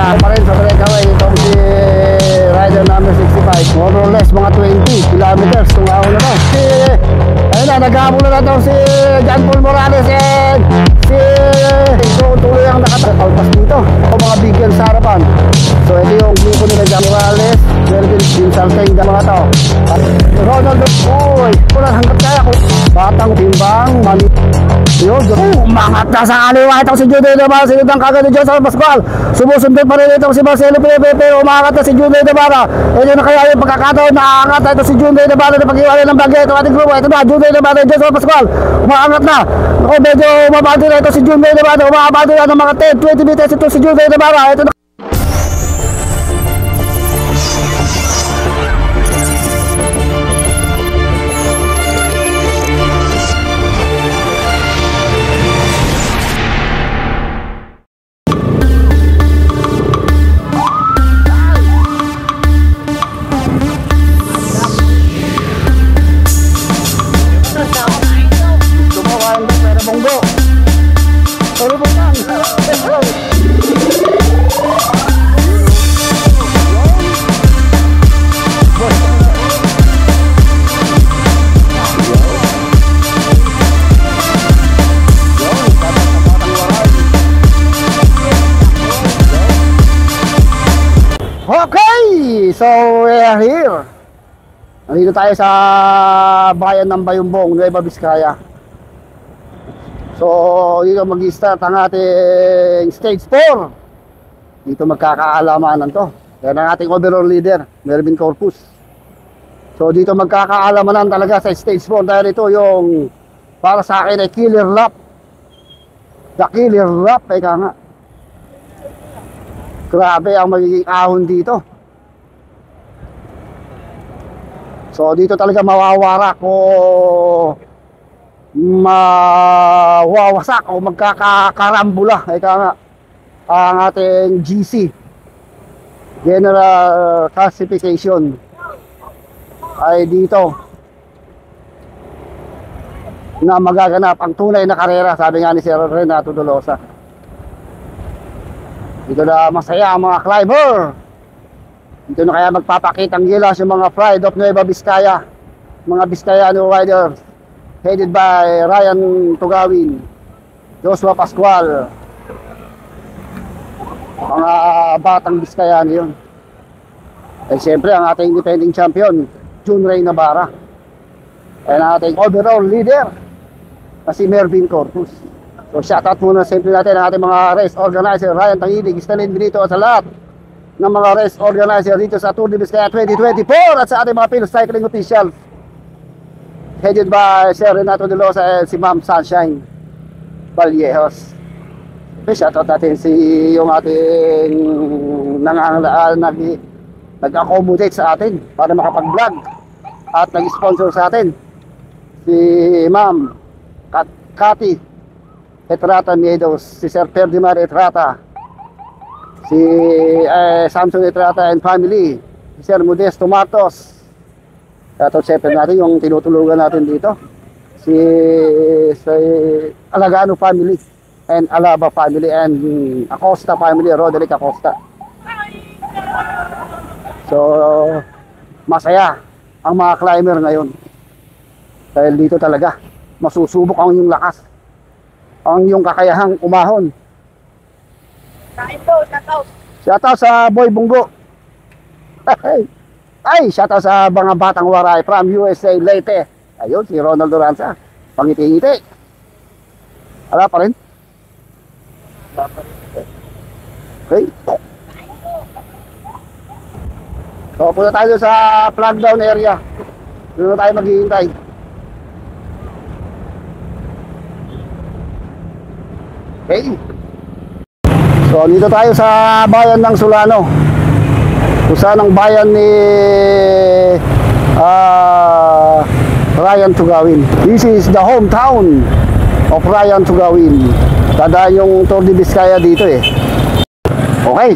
Biscaya. Pa sa breakaway itong si rider number 65. More or less mga 20 kilometers kung ako na to. Si, ayun na, naghahabol na to si John Paul Morales and si so, tuloy ang nakatalpas dito. O mga bigyan sa harapan. So ito yung grupo nila John Morales, Melvin Pinsalteng, mga tao. At Ronaldo, uy, kulang hanggat kaya ko. Batang timbang, mani. Yun, oh, umangat na sa kaliwa itong si Jude Navarra, sinunod ang kagad ni Joseph Pascual. Sumusundot pa rin itong si Marcelo Pepe, umangat na si Jude Navarra. Ito na kaya yung pagkakataon na aangat na ito si Jude Navarra na pag-iwalay ng bagay itong ating grupo. Ito na, Jude Navarra, Joseph Pascual. Umangat na. Ako, medyo umabati na ito si Jude Navarra. Umabati na ng mga 10, 20 meters ito si Jude Navarra. Ito na. Nandito tayo sa bayan ng Bayumbong, Nueva Vizcaya. So, dito mag-start ang ating stage 4. Dito magkakaalamanan to. Yan ang ating overall leader, Melvin Corpus. So, dito magkakaalamanan talaga sa stage 4 dahil ito yung para sa akin ay killer lap. The killer lap, eka nga. Grabe ang magiging ahon dito. So, dito talaga mawawara ko mawawasak o magkakakarambula. Ika nga ang ating GC General Classification ay dito na magaganap ang tunay na karera sabi nga ni Sir Renato Dolosa dito na masaya ang mga climber dito na kaya magpapakitang gilas yung mga pride of Nueva Vizcaya mga Vizcayano riders headed by Ryan Tugawin, Joshua Pascual. Mga batang Biskayan yun. Eh siyempre ang ating defending champion, June Ray Navarra. And ating overall leader, na si Mervin Corpus. So shoutout muna siyempre natin ang ating mga race organizer, Ryan Tangilig, Stalin Benito at sa lahat ng mga race organizer dito sa Tour de Vizcaya 2024 at sa ating mga Phil Cycling officials headed by Sir Renato De Losa and si Ma'am Sunshine Vallejos. Okay, shoutout natin si yung ating nangangalaan nag nag-accommodate sa atin para makapag-vlog at nag-sponsor sa atin si Ma'am Kat Kati Etrata Miedos, si Sir Ferdinand Etrata, si eh, Samson Etrata and family, si Sir Modesto Matos, Shoutout siyempre natin yung tinutulugan natin dito. Si, si Alagano family and Alaba family and Acosta family, Roderick Acosta. So, masaya ang mga climber ngayon. Dahil dito talaga, masusubok ang iyong lakas. Ang iyong kakayahang umahon. Kain po, shoutout. Shoutout sa Boy Bunggo. Ay, shoutout sa mga batang waray from USA Leyte. Ayun, si Ronald Duranza. Pangiti-ngiti. Ala pa rin? Okay. So, punta tayo sa flag down area. Doon tayo maghihintay. Okay. So, dito tayo sa bayan ng Sulano kung saan ang bayan ni ah, Ryan Tugawin. This is the hometown of Ryan Tugawin. Dadaan yung Tour de Vizcaya dito eh. Okay.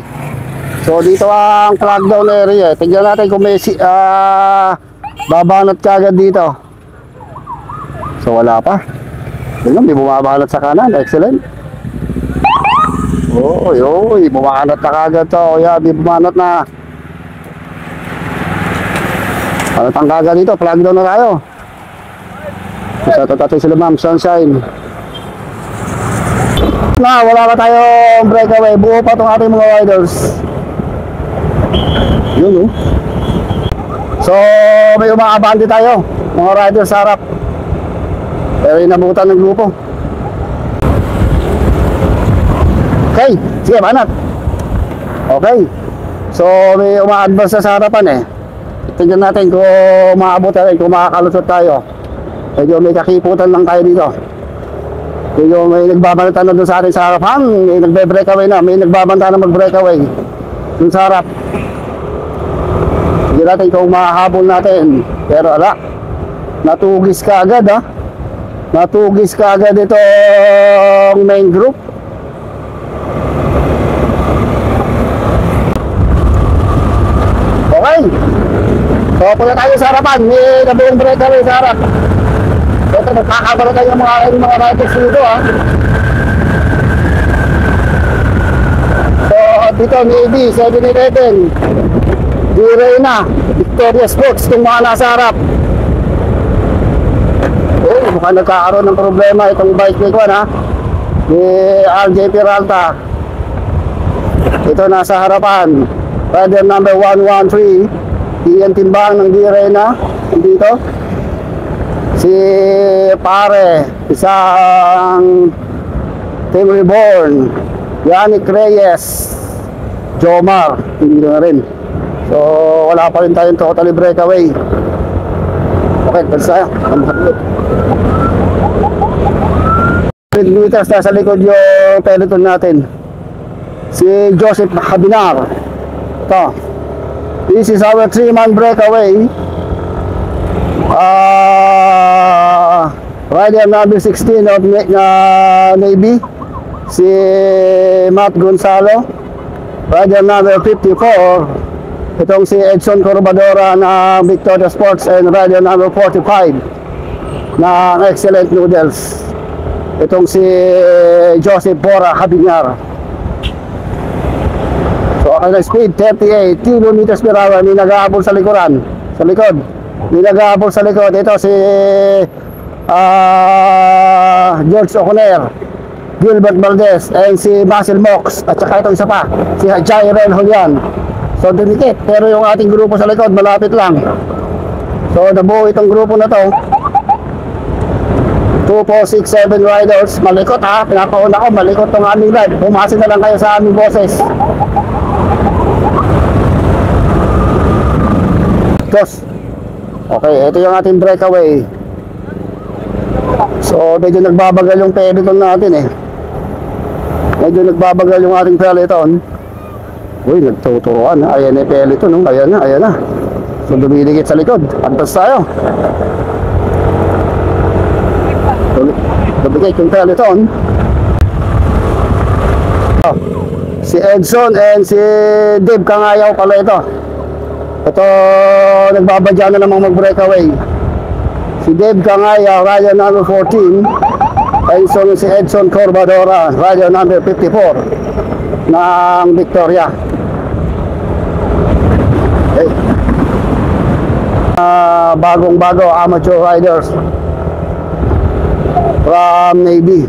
So dito ang flag down area. Tingnan natin kung may si, ah, babanat kagad dito. So wala pa. Tingnan, may bumabanat sa kanan. Excellent. Oy, oy, bumanat na kagad to. Kuya, di bumanat na. Ano pang kagad dito? Plug down na tayo. Sa tatatay sila ma'am, sunshine. Na, wala pa tayong breakaway. Buo pa tong ating mga riders. Yun oh. So, may umaabante tayo. Mga riders sa harap. Pero inabutan ng grupo. Okay, sige, banat. Okay. So, may uma-advance sa harapan eh. Tingnan natin kung maabot tayo, kung makakalusot tayo. Medyo may kakiputan lang tayo dito. Medyo may nagbabanta na doon sa atin sa harapan. May nagbe-breakaway na. May nagbabanta na mag-breakaway. Doon sa harap. Tingnan natin kung mahahabol natin. Pero ala, natugis ka agad ha. Natugis ka agad itong main group. Okay. So, punta tayo sa harapan. May nabuong breakaway sa harap. Ito, magkakabara tayo ng mga, yung mga riders dito, ha. So, dito, maybe, 7-Eleven. Di-Reyna. Victoria Sports, itong mga nasa harap. Oh, mukhang nagkakaroon ng problema itong bike ni Kwan, ha. Ni RJ Peralta. Ito nasa harapan. Rider number 113. Iyan timbang ng Di-Reyna. Dito. Si pare, isang Team Reborn, Yannick Reyes, Jomar, hindi na rin. So, wala pa rin tayong totally breakaway. Okay, tapos tayo. Ang makapit. 100 meters nasa likod yung peloton natin. Si Joseph Habinar. Ito. This is our 3-man breakaway. Ah, rider number 16 of na Navy, si Matt Gonzalo. Rider number 54, itong si Edson Corbadora ng Victoria Sports and rider number 45 ng Excellent Noodles. Itong si Joseph Bora Habinyar. Ang speed 38 kilometers per hour, may nag-aabol sa likuran, sa likod. May nag-aabol sa likod. Ito si ah, George O'Connor, Gilbert Valdez, and si Basil Mox. At saka ito isa pa, si Jairel Julian. So, dumikit. Pero yung ating grupo sa likod, malapit lang. So, nabuo itong grupo na to. 2, 4, 6, 7 riders. Malikot ha. Pinakauna ko, malikot tong aming live. Pumasin na lang kayo sa aming boses. Dos. Okay, ito yung ating breakaway. So, medyo nagbabagal yung peloton natin eh. Medyo nagbabagal yung ating peloton. Uy, nagtuturuan. Ayan na yung peloton. No? Ayan na, ayan na. So, dumidikit sa likod. Antas tayo. Dumidikit yung peloton. Oh, si Edson and si Dave Kangayaw pala ito. Ito, nagbabadya na namang mag-breakaway. Si Dave Kangaya, rider number 14. Edson si Edson Corbadora, rider number 54 ng Victoria. Okay. Ah, bagong-bago amateur riders from Navy.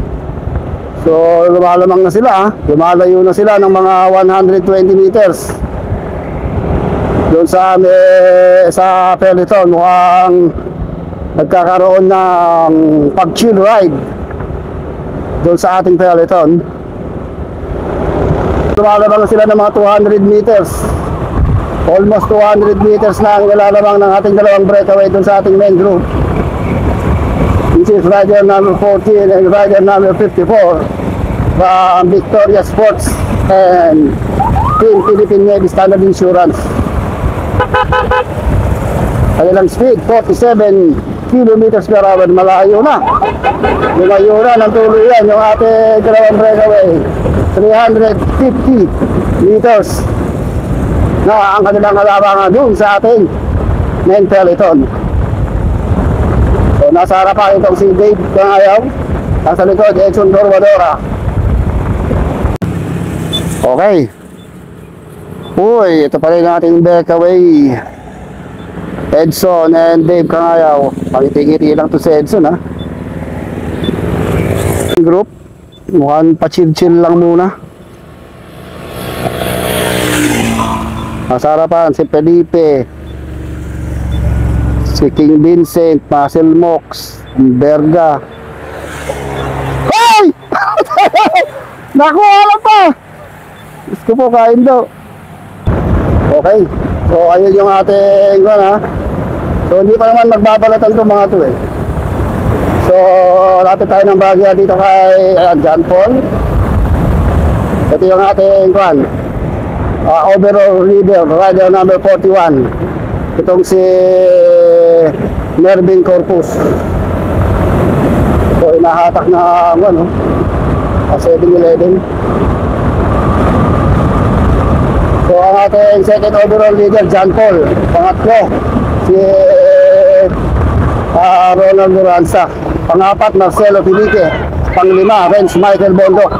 So, lumalamang na sila. Lumalayo na sila ng mga 120 meters doon sa ame- sa peloton mukhang nagkakaroon ng pag-chill ride doon sa ating peloton lumalabang sila ng mga 200 meters. Almost 200 meters na ang nilalabang ng ating dalawang breakaway doon sa ating main group. This is rider number 14 and rider number 54 from Victoria Sports and Team Philippine Navy Standard Insurance Kanilang speed, 47 kilometers per hour. Malayo na. Malayo na ng tuluyan yung ating dalawang breakaway. 350 meters na ang kanilang halabangan doon sa ating main peloton. So, nasa harapan itong si Dave Kangayaw. Nasa likod, Edson Dormadora. Okay. Uy, ito pa rin ang ating breakaway. Edson and Dave Kangayaw. Pangiti-ngiti lang to si Edson ha. Group. Mukhang pa-chill-chill lang muna. Nasa harapan si Felipe. Si King Vincent, Marcel Mox, Berga. Hoy! Naku, alam pa! Gusto po kain daw. Okay. So, ayun yung ating, ano ha. So, hindi pa naman magbabalatan itong mga to eh. So, lapit tayo ng bagya dito kay ayan, John Paul. Ito yung ating, kwan, uh, overall leader, rider number 41. Itong si Mervin Corpus. So, inahatak na, ano, uh, 7-Eleven. So, ang ating second overall leader, John Paul. Pangatlo, si uh, Ronald Duranza. Pangapat, Marcelo Filipe. Panglima, Renz Michael Bondok.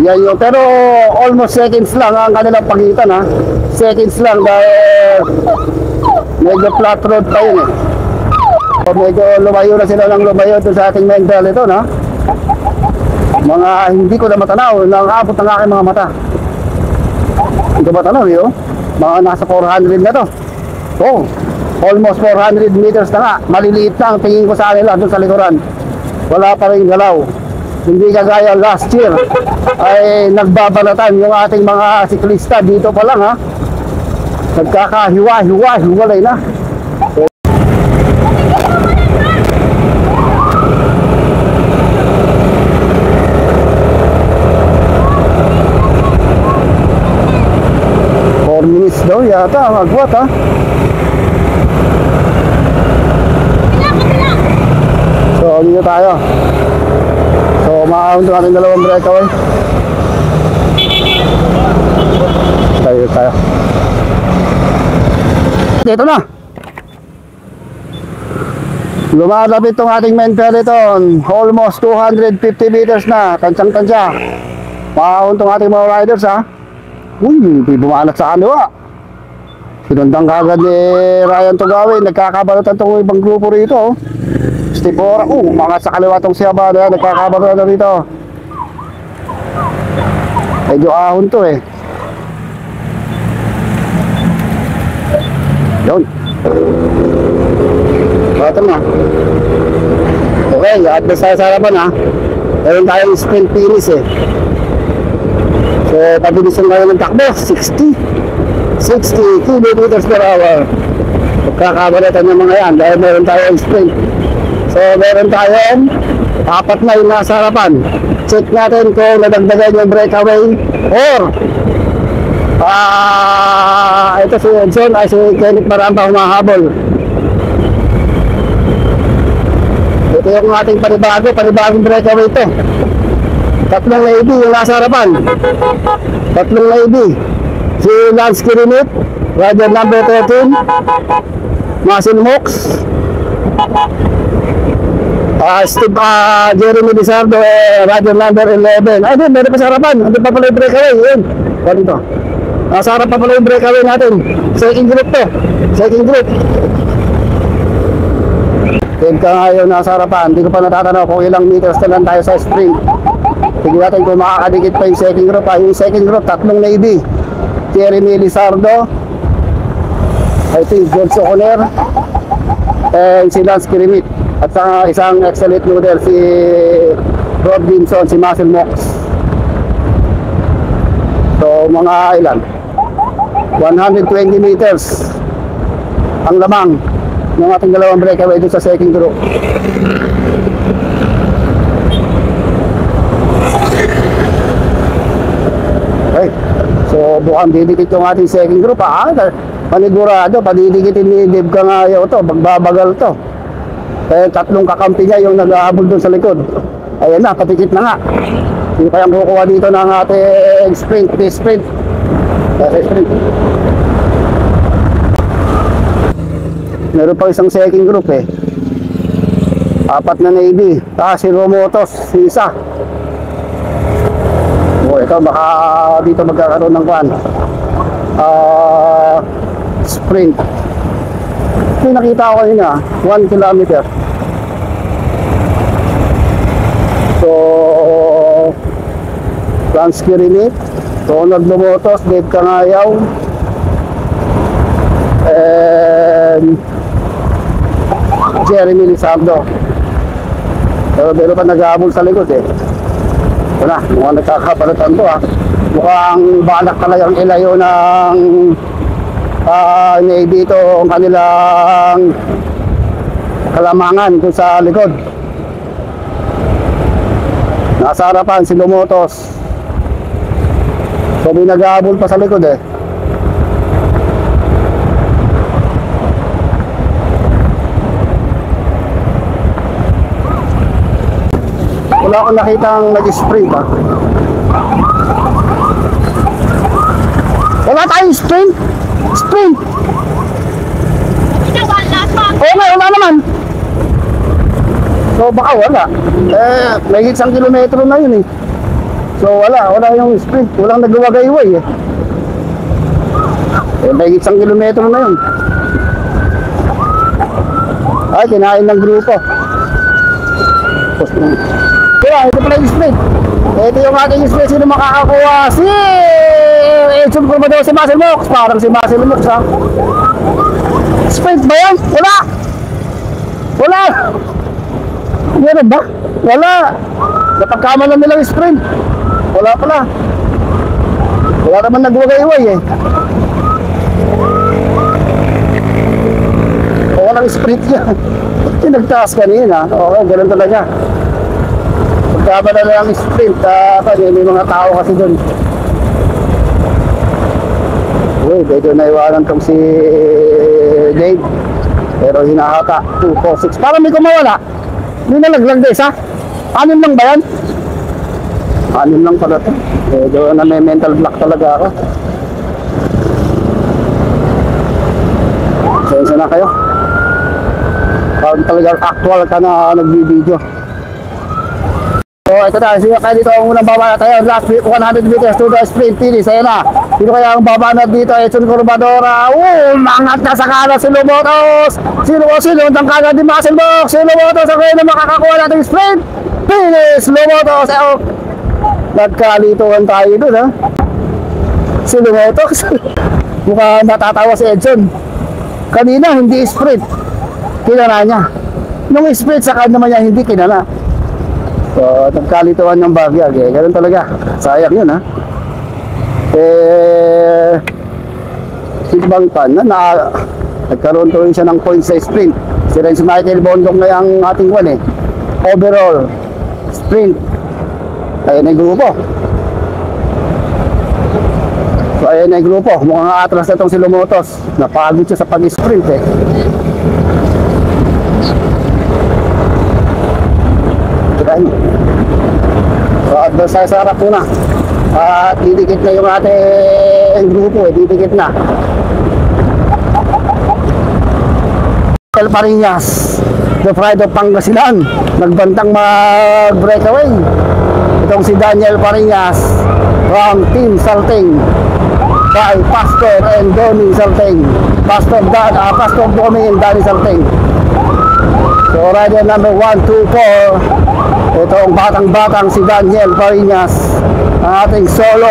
Yan yung, pero almost seconds lang ang kanilang pagitan ha. Seconds lang dahil medyo flat road pa yun eh. So, medyo lumayo na sila ng lumayo doon sa ating mental ito na. Mga hindi ko na matanaw, nakakabot ng aking mga mata. Hindi ko matanaw yun. Mga nasa 400 na to. So, almost 400 meters na nga. Maliliit lang tingin ko sa kanila doon sa likuran. Wala pa rin galaw. Hindi kagaya last year ay nagbabalatan yung ating mga siklista dito pa lang ha. Nagkakahiwa-hiwa, hiwalay na. Four minutes daw yata ang agwat ha. So, dito tayo. So, makakawin ito natin dalawang breakaway. Tayo, tayo. Dito na. Lumalapit itong ating main peloton. Almost 250 meters na. Tansang-tansya. Makakawin itong ating mga riders ha. Uy, hindi bumanat sa kaliwa. Sinundang kagad ni Ryan Tugawin. Nagkakabalatan itong ibang grupo rito. oh. Stipora. Oh, mga sa kaliwa itong si Abada. Nagkakabalatan na rito. Medyo ahon to eh. Yun. Ito na. Okay, at sa sarapan ha. Meron tayong sprint finish eh. So, pabilisan ngayon ng takbo, 60. 60 kilometers per hour. Pagkakabalatan ng mga yan dahil meron tayong sprint. So, meron tayong apat na yung nasa harapan. Check natin kung nadagdagan yung breakaway or ah ito si Edson ay si Kenneth Maramba humahabol. Ito yung ating panibago, panibagong breakaway ito. Tatlong lady yung nasa harapan. Tatlong lady. Si Lance Kirinit, rider number 13. Masin Mox. Ah, Steve, ah, Jeremy Lizardo, eh, rider number 11. Ay, di, meron pa sa harapan. Hindi pa pala yung breakaway. Yun. Ganito. Nasa harap pa pala yung breakaway natin. Second group to. Second group. Ted ka ngayon nasa harapan. Hindi ko pa natatanaw kung ilang meters na lang tayo sa sprint. Tingnan natin kung makakadikit pa yung second group. Ah, yung second group, tatlong navy. Jeremy Lizardo. I think George O'Connor. And si Lance Kirimit. At saka isang excellent noodle si Rod Vinson, si Muscle Mox. So mga ilan? 120 meters ang lamang ng ating dalawang breakaway dito sa second group. Okay. So, bukang didikit yung ating second group. Ah, panigurado, padidikitin ni Dave ka nga yun to, magbabagal to. Kaya tatlong kakampi niya yung nag-aabol doon sa likod. Ayan na, patikit na nga. Sino kayang kukuha dito ng ating sprint, sprint. Sprint. Meron pa isang second group eh. Apat na Navy. Tapos si Romotos, si isa. Ito baka dito magkakaroon ng kwan. Ah, sprint. Yung nakita ko kanina, 1 kilometer. So, Lansky Rinit, Ronald Lumotos, Dave Kangayaw, and Jeremy Lizardo. Pero meron pa nag-aabol sa likod eh. Wala, mukhang nagkakabalatan to ah. Mukhang balak talagang ilayo ng uh, Navy ito ang kanilang kalamangan dun sa likod. Nasa harapan si Lumotos. So may nag-aabol pa sa likod eh. Wala akong nakitang nag-sprint ah. Wala tayong sprint. Sprint. Oo nga, wala naman. So baka wala. Eh, may isang kilometro na yun eh. So wala, wala yung sprint. Walang nagwagayway eh. Eh, may isang kilometro na yun. Ay, kinain ng grupo. Kaya, ito pala yung sprint. Ito yung ating sprint. Sino makakakuha? Si Edson Corbado, si Muscle Mox. Parang si Muscle Mox ha. Sprint ba yan? Wala! Wala! Meron ba? Wala! Napagkamalan nilang sprint. Wala pala. Wala naman nagwagayway eh. Walang sprint yan. Yung nagtaas kanina. Okay, ganun talaga. Pagkamalan nilang sprint, ah, kasi may mga tao kasi doon. Uy, medyo naiwanan tong si Dave. Pero hinahata, 246. Parang may kumawala. May nalaglag din isa. Anim lang ba yan? Anim lang pala ito. Medyo na may mental block talaga ako. Sensya na kayo. Parang talagang actual ka na nagbibideo. So ito na, sino kaya dito ang unang babana tayo? Last 100 meters to the sprint finish. Ayan na. Sino kaya ang babana dito? Edson Corbadora. Oh, mangat na sa kanan si Lumotos. Sino o sino? Ang kanan din Muscle Box. Si Lumotos ang kaya na makakakuha natin sprint. Finish! Lumotos. Eh, oh. Nagkalituhan tayo dun ha. Si Lumotos. Mukhang natatawa si Edson. Kanina hindi sprint. Kinana niya. Nung sprint sa kanya naman niya hindi kinana. So, nagkalituan ng bagyag eh. Ganun talaga. Sayang yun ha. Eh, si Bangtan na, na nagkaroon tuloy siya ng points sa sprint. Si Renz Michael Bondong na yung ating one eh. Overall, sprint. Ayun na yung grupo. So, ayun na yung grupo. Mukhang atras na itong si Lumotos. Napagod siya sa pag-sprint eh. Adversary sa harap muna. At didikit na yung ating grupo eh. Didikit na. El Parinas, the pride of Pangasinan, nagbantang mag-breakaway. Itong si Daniel Parinas from Team Salting by Pastor and Donnie Salting. Pastor Dan, ah, Pastor Donnie and Danny Salting. So rider number 1, 2, 4, ito ang batang-batang si Daniel Parinas, ang ating solo,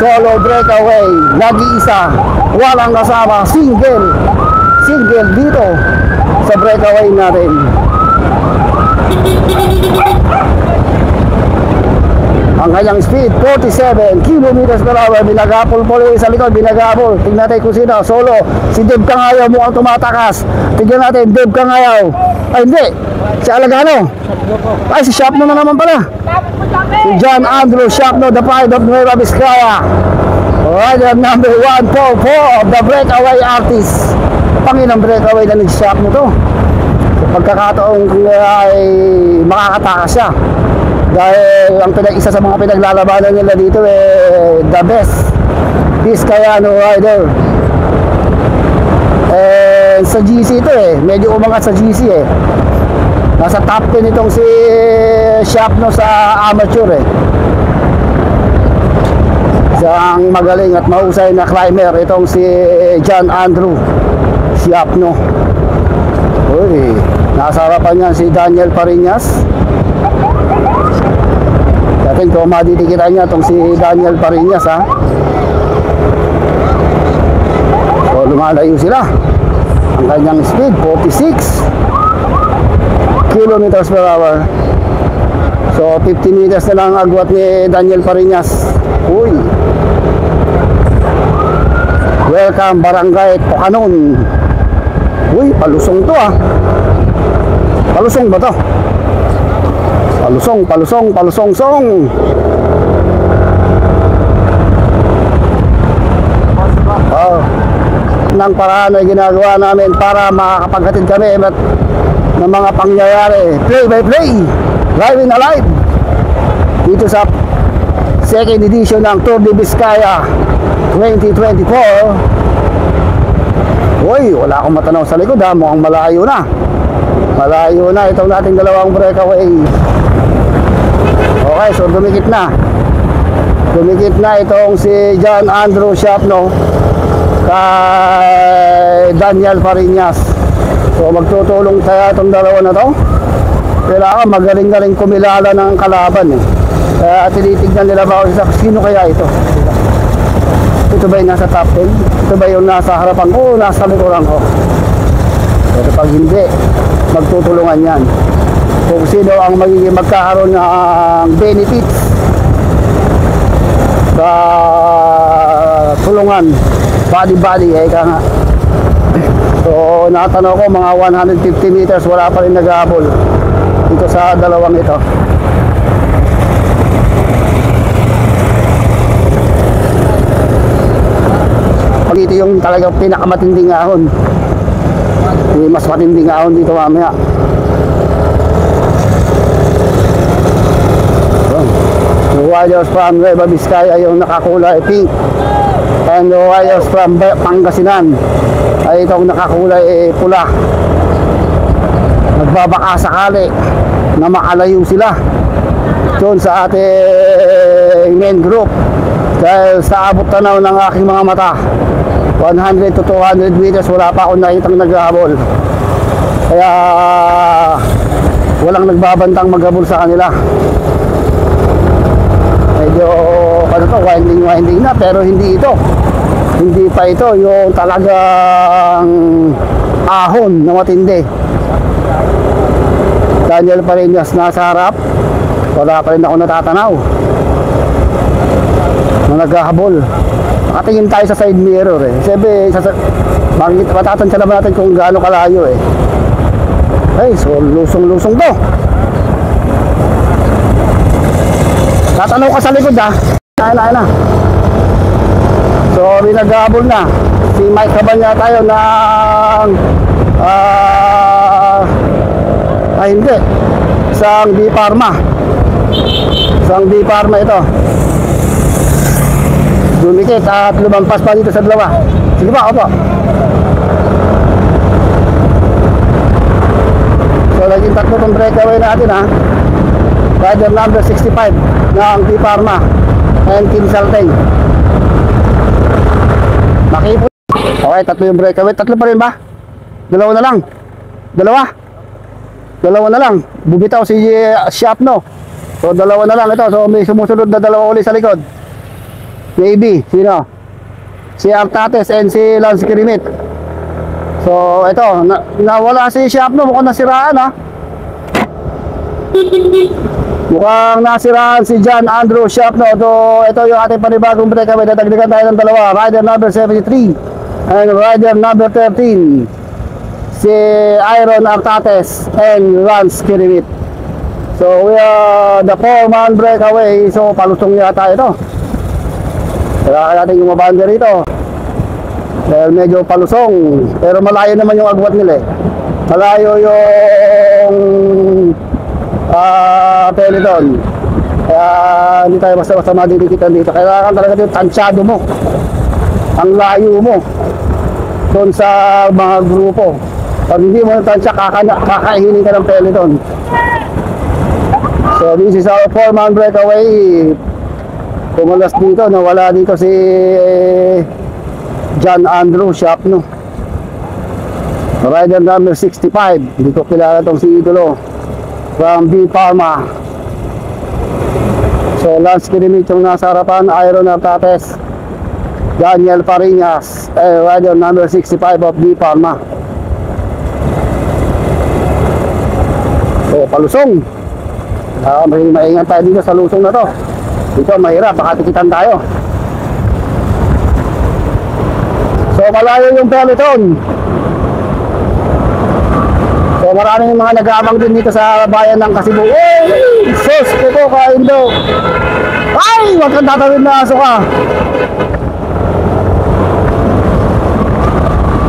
solo breakaway, nag-iisa, walang kasama, single, single dito sa breakaway natin. Ang kanyang speed, 47 kilometers per hour. Binagapol po sa likod, binagapol. Tingnan natin kung sino, solo. Si Dave Kangayaw mukhang tumatakas. Tingnan natin, Dave Kangayaw. Ay, hindi. Si Alagano. Ay, si Shapno na naman pala. Si John Andrew Shapno, the pride of Nueva Vizcaya. Rider number 1, Paul of the breakaway artist. Panginang breakaway na nag-Shapno to. Sa pagkakataong uh, ay makakatakas siya dahil ang pinag isa sa mga pinaglalabanan nila dito eh the best Vizcayano rider eh sa GC ito eh medyo umangat sa GC eh nasa top 10 itong si Shapno sa amateur eh Isang magaling at mahusay na climber itong si John Andrew Siapno. Uy, nasa harapan niyan si Daniel Parinas. Natin kung maditikitan niya itong si Daniel Parinas ha. So lumalayo sila. Ang kanyang speed 46 kilometers per hour. So 50 meters na lang ang agwat ni Daniel Parinas. Uy. Welcome Barangay Tokanon. Uy, palusong to ah. Palusong ba to? Palusong, palusong, palusong, song. Oh. Nang paraan ay ginagawa namin para makakapaghatid kami at ng mga pangyayari. Play by play. Live and alive. Dito sa second edition ng Tour de Vizcaya 2024. Uy, wala akong matanaw sa likod ha. Mukhang malayo na. Malayo na itong nating dalawang breakaway. Okay, so dumikit na. Dumikit na itong si John Andrew Shapno kay Daniel Parinas. So magtutulong kaya itong dalawa na to. Kailangan magaling-galing kumilala ng kalaban eh. Kaya tinitignan nila ba sa sino kaya ito? Ito ba yung nasa top 10? Ito ba yung nasa harapan ko o nasa likuran ko? Pero pag hindi, magtutulungan yan. Kung sino ang magiging magkakaroon ng benefits sa tulungan body-body eh ka nga. So, natanaw ko mga 150 meters wala pa rin naghahabol dito sa dalawang ito. Pag ito yung talagang pinakamatinding ahon. Mas matinding ahon dito mamaya. Yun. The Warriors from Nueva Vizcaya yung nakakulay pink. And the Warriors from Pangasinan ay itong nakakulay pula. Nagbabaka sakali na makalayo sila doon sa ating main group dahil sa abot tanaw ng aking mga mata 100 to 200 meters wala pa akong nakitang naghahabol kaya walang nagbabantang maghabol sa kanila medyo ano to, winding winding na pero hindi ito. Hindi pa ito yung talagang ahon na matindi. Daniel Parinas nasa harap. Wala pa rin ako natatanaw. Na naghahabol. Nakatingin tayo sa side mirror eh. Sabi sa, makikita matatansya naman natin kung gaano kalayo eh. Ay so lusong lusong to tatanaw ka sa likod ha? Ayun na ayun na so may naghahabol na. Si Mike Cabanya tayo ng ah ay hindi. Isang B Pharma isang B Pharma ito. Dumikit at lumampas pa dito sa dalawa. Sige ba opo. So naging tatlo tong breakaway natin ha? Rider number 65 ng B Pharma and Kim Salteng makipot okay tatlo yung breakaway tatlo pa rin ba? Dalawa na lang. Dalawa. Dalawa na lang. Bubitaw si uh, Shapno so dalawa na lang. Ito so may sumusunod na dalawa uli sa likod. Maybe sino? Si Artates and si Lance Kirimit so ito na, nawala si Shapno mukhang nasiraan ha mukhang nasiraan si John Andrew Shapno so ito yung ating panibagong breakaway dadagdagan tayo ng dalawa rider number 73 and rider number 13 si Iron Artates and Lance Kirimit. So we are the four-man breakaway. So palusong yata ito. Kailangan natin yung mabanda rito. Dahil medyo palusong. Pero malayo naman yung agwat nila eh. Malayo yung ah Peloton. Kaya hindi tayo basta-basta madidikitan dito. Kailangan talaga yung tansyado mo. Ang layo mo doon sa mga grupo. Pag hindi mo natansya, kakana, kakainin ka ng peloton. So this is our four-man breakaway. Kumulas dito, nawala dito si John Andrew Shapno. Rider number 65. Hindi ko kilala tong si Idolo. From B Pharma. So, Lance Kirimit yung nasa harapan. Iron Artates. Daniel Parinas. Eh, rider number 65 of B Pharma. So, palusong. Ah, may maingat tayo dito sa lusong na to. Dito mahirap, baka tikitan tayo. So malayo yung peloton. So maraming mga nag-aabang din dito sa bayan ng Kasibu. Uy! Sus! Ito kain daw. Ay! Huwag kang tatawid na aso ka.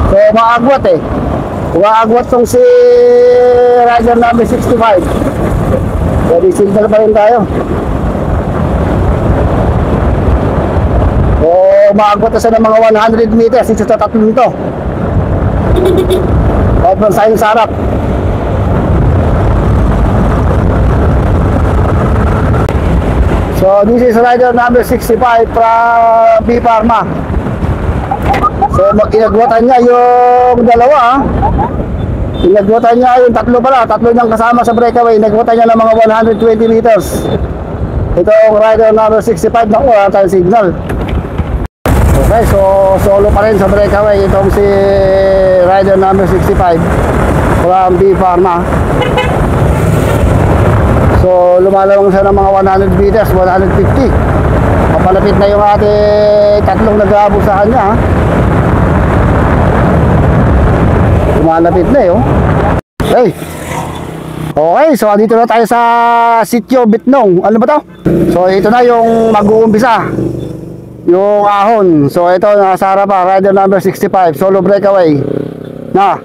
So maagwat eh. Maagwat tong si rider number 65. Pwede signal pa rin tayo. O umaabot na siya ng mga 100 meters dito sa tatlong ito. Open sa yung So this is rider number 65 from B Pharma. So inagwatan niya yung dalawa ah. Inagwatan niya yung tatlo pala, tatlo niyang kasama sa breakaway. Inagwatan niya ng mga 120 meters. Ito ang rider number 65 na wala tayong signal. Okay, so solo pa rin sa breakaway itong si rider number 65 from B Pharma. So lumalawang siya ng mga 100 meters, 150. Mapalapit na yung ating tatlong nag-aabot sa kanya. Lumalapit na yun. Hey! Okay, so dito na tayo sa Sitio Bitnong. Ano ba to? So ito na yung mag-uumpisa yung ahon. So ito nasa harapan, rider number 65, solo breakaway. Na.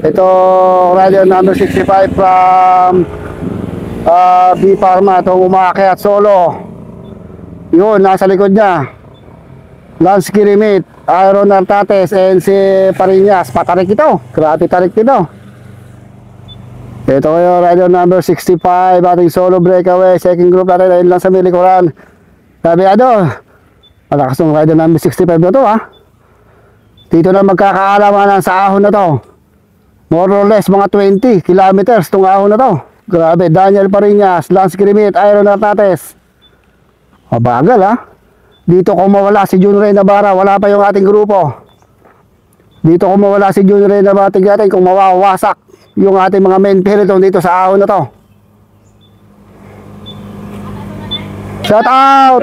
Ito rider number 65 from uh, B Pharma, itong umakyat solo. Yun, nasa likod niya. Lance Kirimit, Aaron Artates, and si Parinas. Patarik ito. Grabe tarik ito. Ito yung rider number 65, ating solo breakaway. Second group natin, ayun lang sa may likuran. Sabi, ano, Malakas yung rider namin 65 na to ha. Dito na magkakaalaman sa ahon na to. More or less mga 20 kilometers tong ahon na to. Grabe, Daniel Parinas, Lance Grimit, Iron Artates. Mabagal ha. Dito kung mawala si Jun Ray Navarra, wala pa yung ating grupo. Dito kung mawala si Jun Ray Navarra, natin kung mawawasak yung ating mga main peloton dito sa ahon na to. Shout out!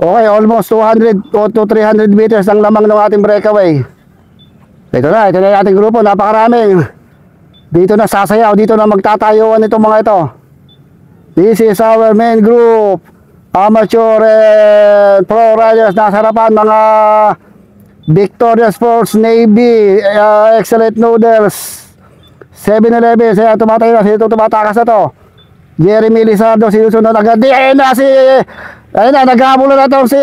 Okay, almost 200 o to 300 meters ang lamang ng ating breakaway. Ito na, ito na yung ating grupo, napakaraming. Dito na sasayaw, dito na magtatayuan itong mga ito. This is our main group. Amateur and pro riders nasa harapan, mga Victoria Sports Navy, uh, Excellent Noodles, 7-Eleven, siya tumatay na, sino tumatakas na to? Jeremy Lizardo, sinusunod agad. Di, ayun na si, ayun na, naghahabol na itong si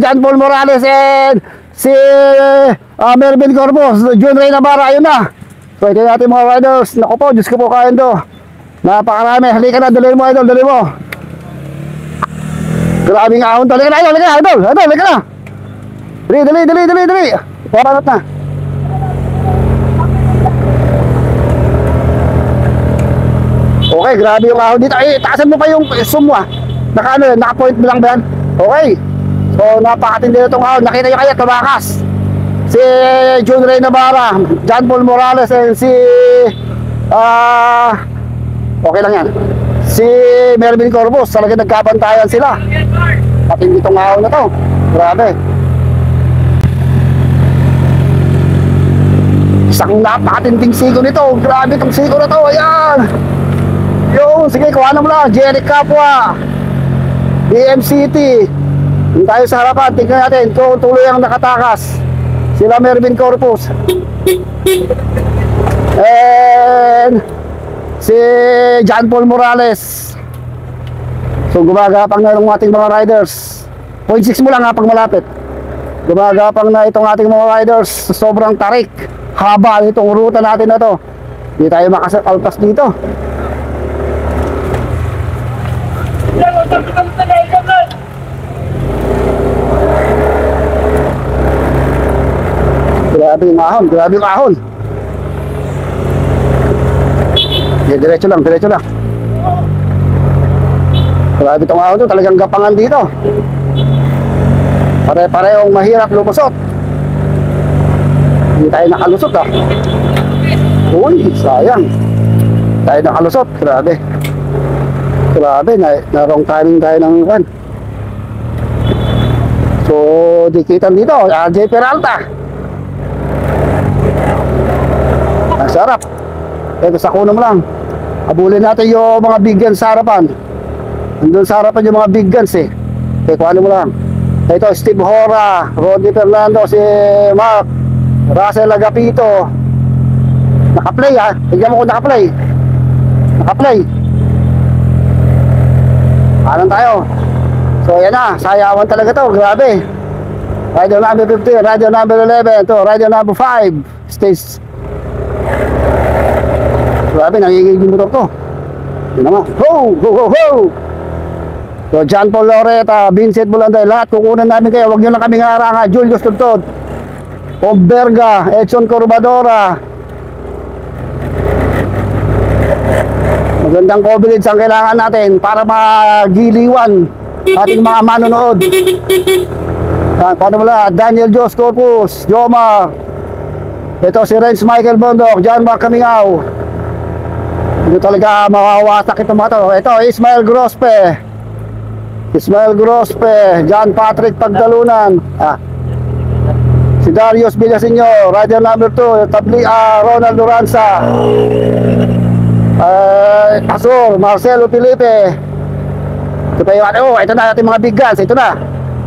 John Paul Morales and si uh, Mervin Corpus, Jun Ray Navarra, ayun na. So, ito natin mga riders. Naku po, Diyos ko po kain to. Napakarami. Halika na, dalhin mo, idol, dalhin mo. Grabing ahon to. Halika na, idol, halika na, idol, idol, halika na. Dali, dali, dali, dali, dali. Paranot na. Okay, grabe yung ahon dito. Ay, taasan mo pa yung zoom mo ah. Naka ano, naka point mo lang ba yan? Okay. So, napakatindi na itong ahon. Nakita nyo kaya, tumakas. Si Jun Ray Navarra, John Paul Morales, and si... Ah... okay lang yan. Si Melvin Corbus, talaga nagkabantayan sila. Patindi itong ahon na to. Grabe. Isang napakatinding sigo nito. Grabe itong sigo na to. Ayan. Yo, sige, kuha na mo lang. Jerry Capua. BMCT. Yung tayo sa harapan, tingnan natin kung tuloy ang nakatakas. Sila Mervin Corpus. And si John Paul Morales. So gumagapang na ng ating mga riders. 0.6 mo lang ha pag malapit. Gumagapang na itong ating mga riders. Sobrang tarik. Haba itong ruta natin na to. Hindi tayo makasalpas dito. Grabe yung ahon, grabe yung ahon. Di, diretso lang, diretso lang. Grabe itong ahon to, talagang gapangan dito. Pare-parehong mahirap lumusot. Hindi tayo nakalusot ah. Uy, sayang. Tayo nakalusot, grabe. Grabe, na, na wrong timing tayo ng kan. So, dikitan dito, RJ Peralta. Ang sarap. Ito sa kuno mo lang. Abulin natin yung mga big guns sa harapan. Nandun sa harapan yung mga big guns eh. Kaya ano mo lang. Ito, Steve Hora, Rodney Fernando, si Mark, Russell Agapito. Nakaplay ha. Tignan mo kung nakaplay. Nakaplay. Alam tayo. So yan na, sayawan talaga to, grabe. Radio number 15, radio number 11, to radio number 5. Stage. Grabe, nangigig yung motor to. Yun naman. Ho! Ho! Ho! Ho! So, John Paul Loreta, Vincent Bulanday, lahat kukunan namin kayo. Huwag nyo lang kami ngaranga. Julius Tuntod, Omberga, Edson Corbadora. Magandang coverage ang kailangan natin para magiliwan ating mga manonood. Ah, paano lahat? Daniel Jos Corpus, Jomar. Ito si Renz Michael Bondok, John Mark Kamingaw. Hindi talaga makawasak itong mga to. Ito, Ismael Grospe. Ismael Grospe, John Patrick Pagdalunan. Ah. Si Darius Villasenor, rider number 2, Tabli, ah, Ronald Duranza. Uh, Asor, Marcelo Felipe. Ito pa yung ano, ito na ating mga big guns, ito na.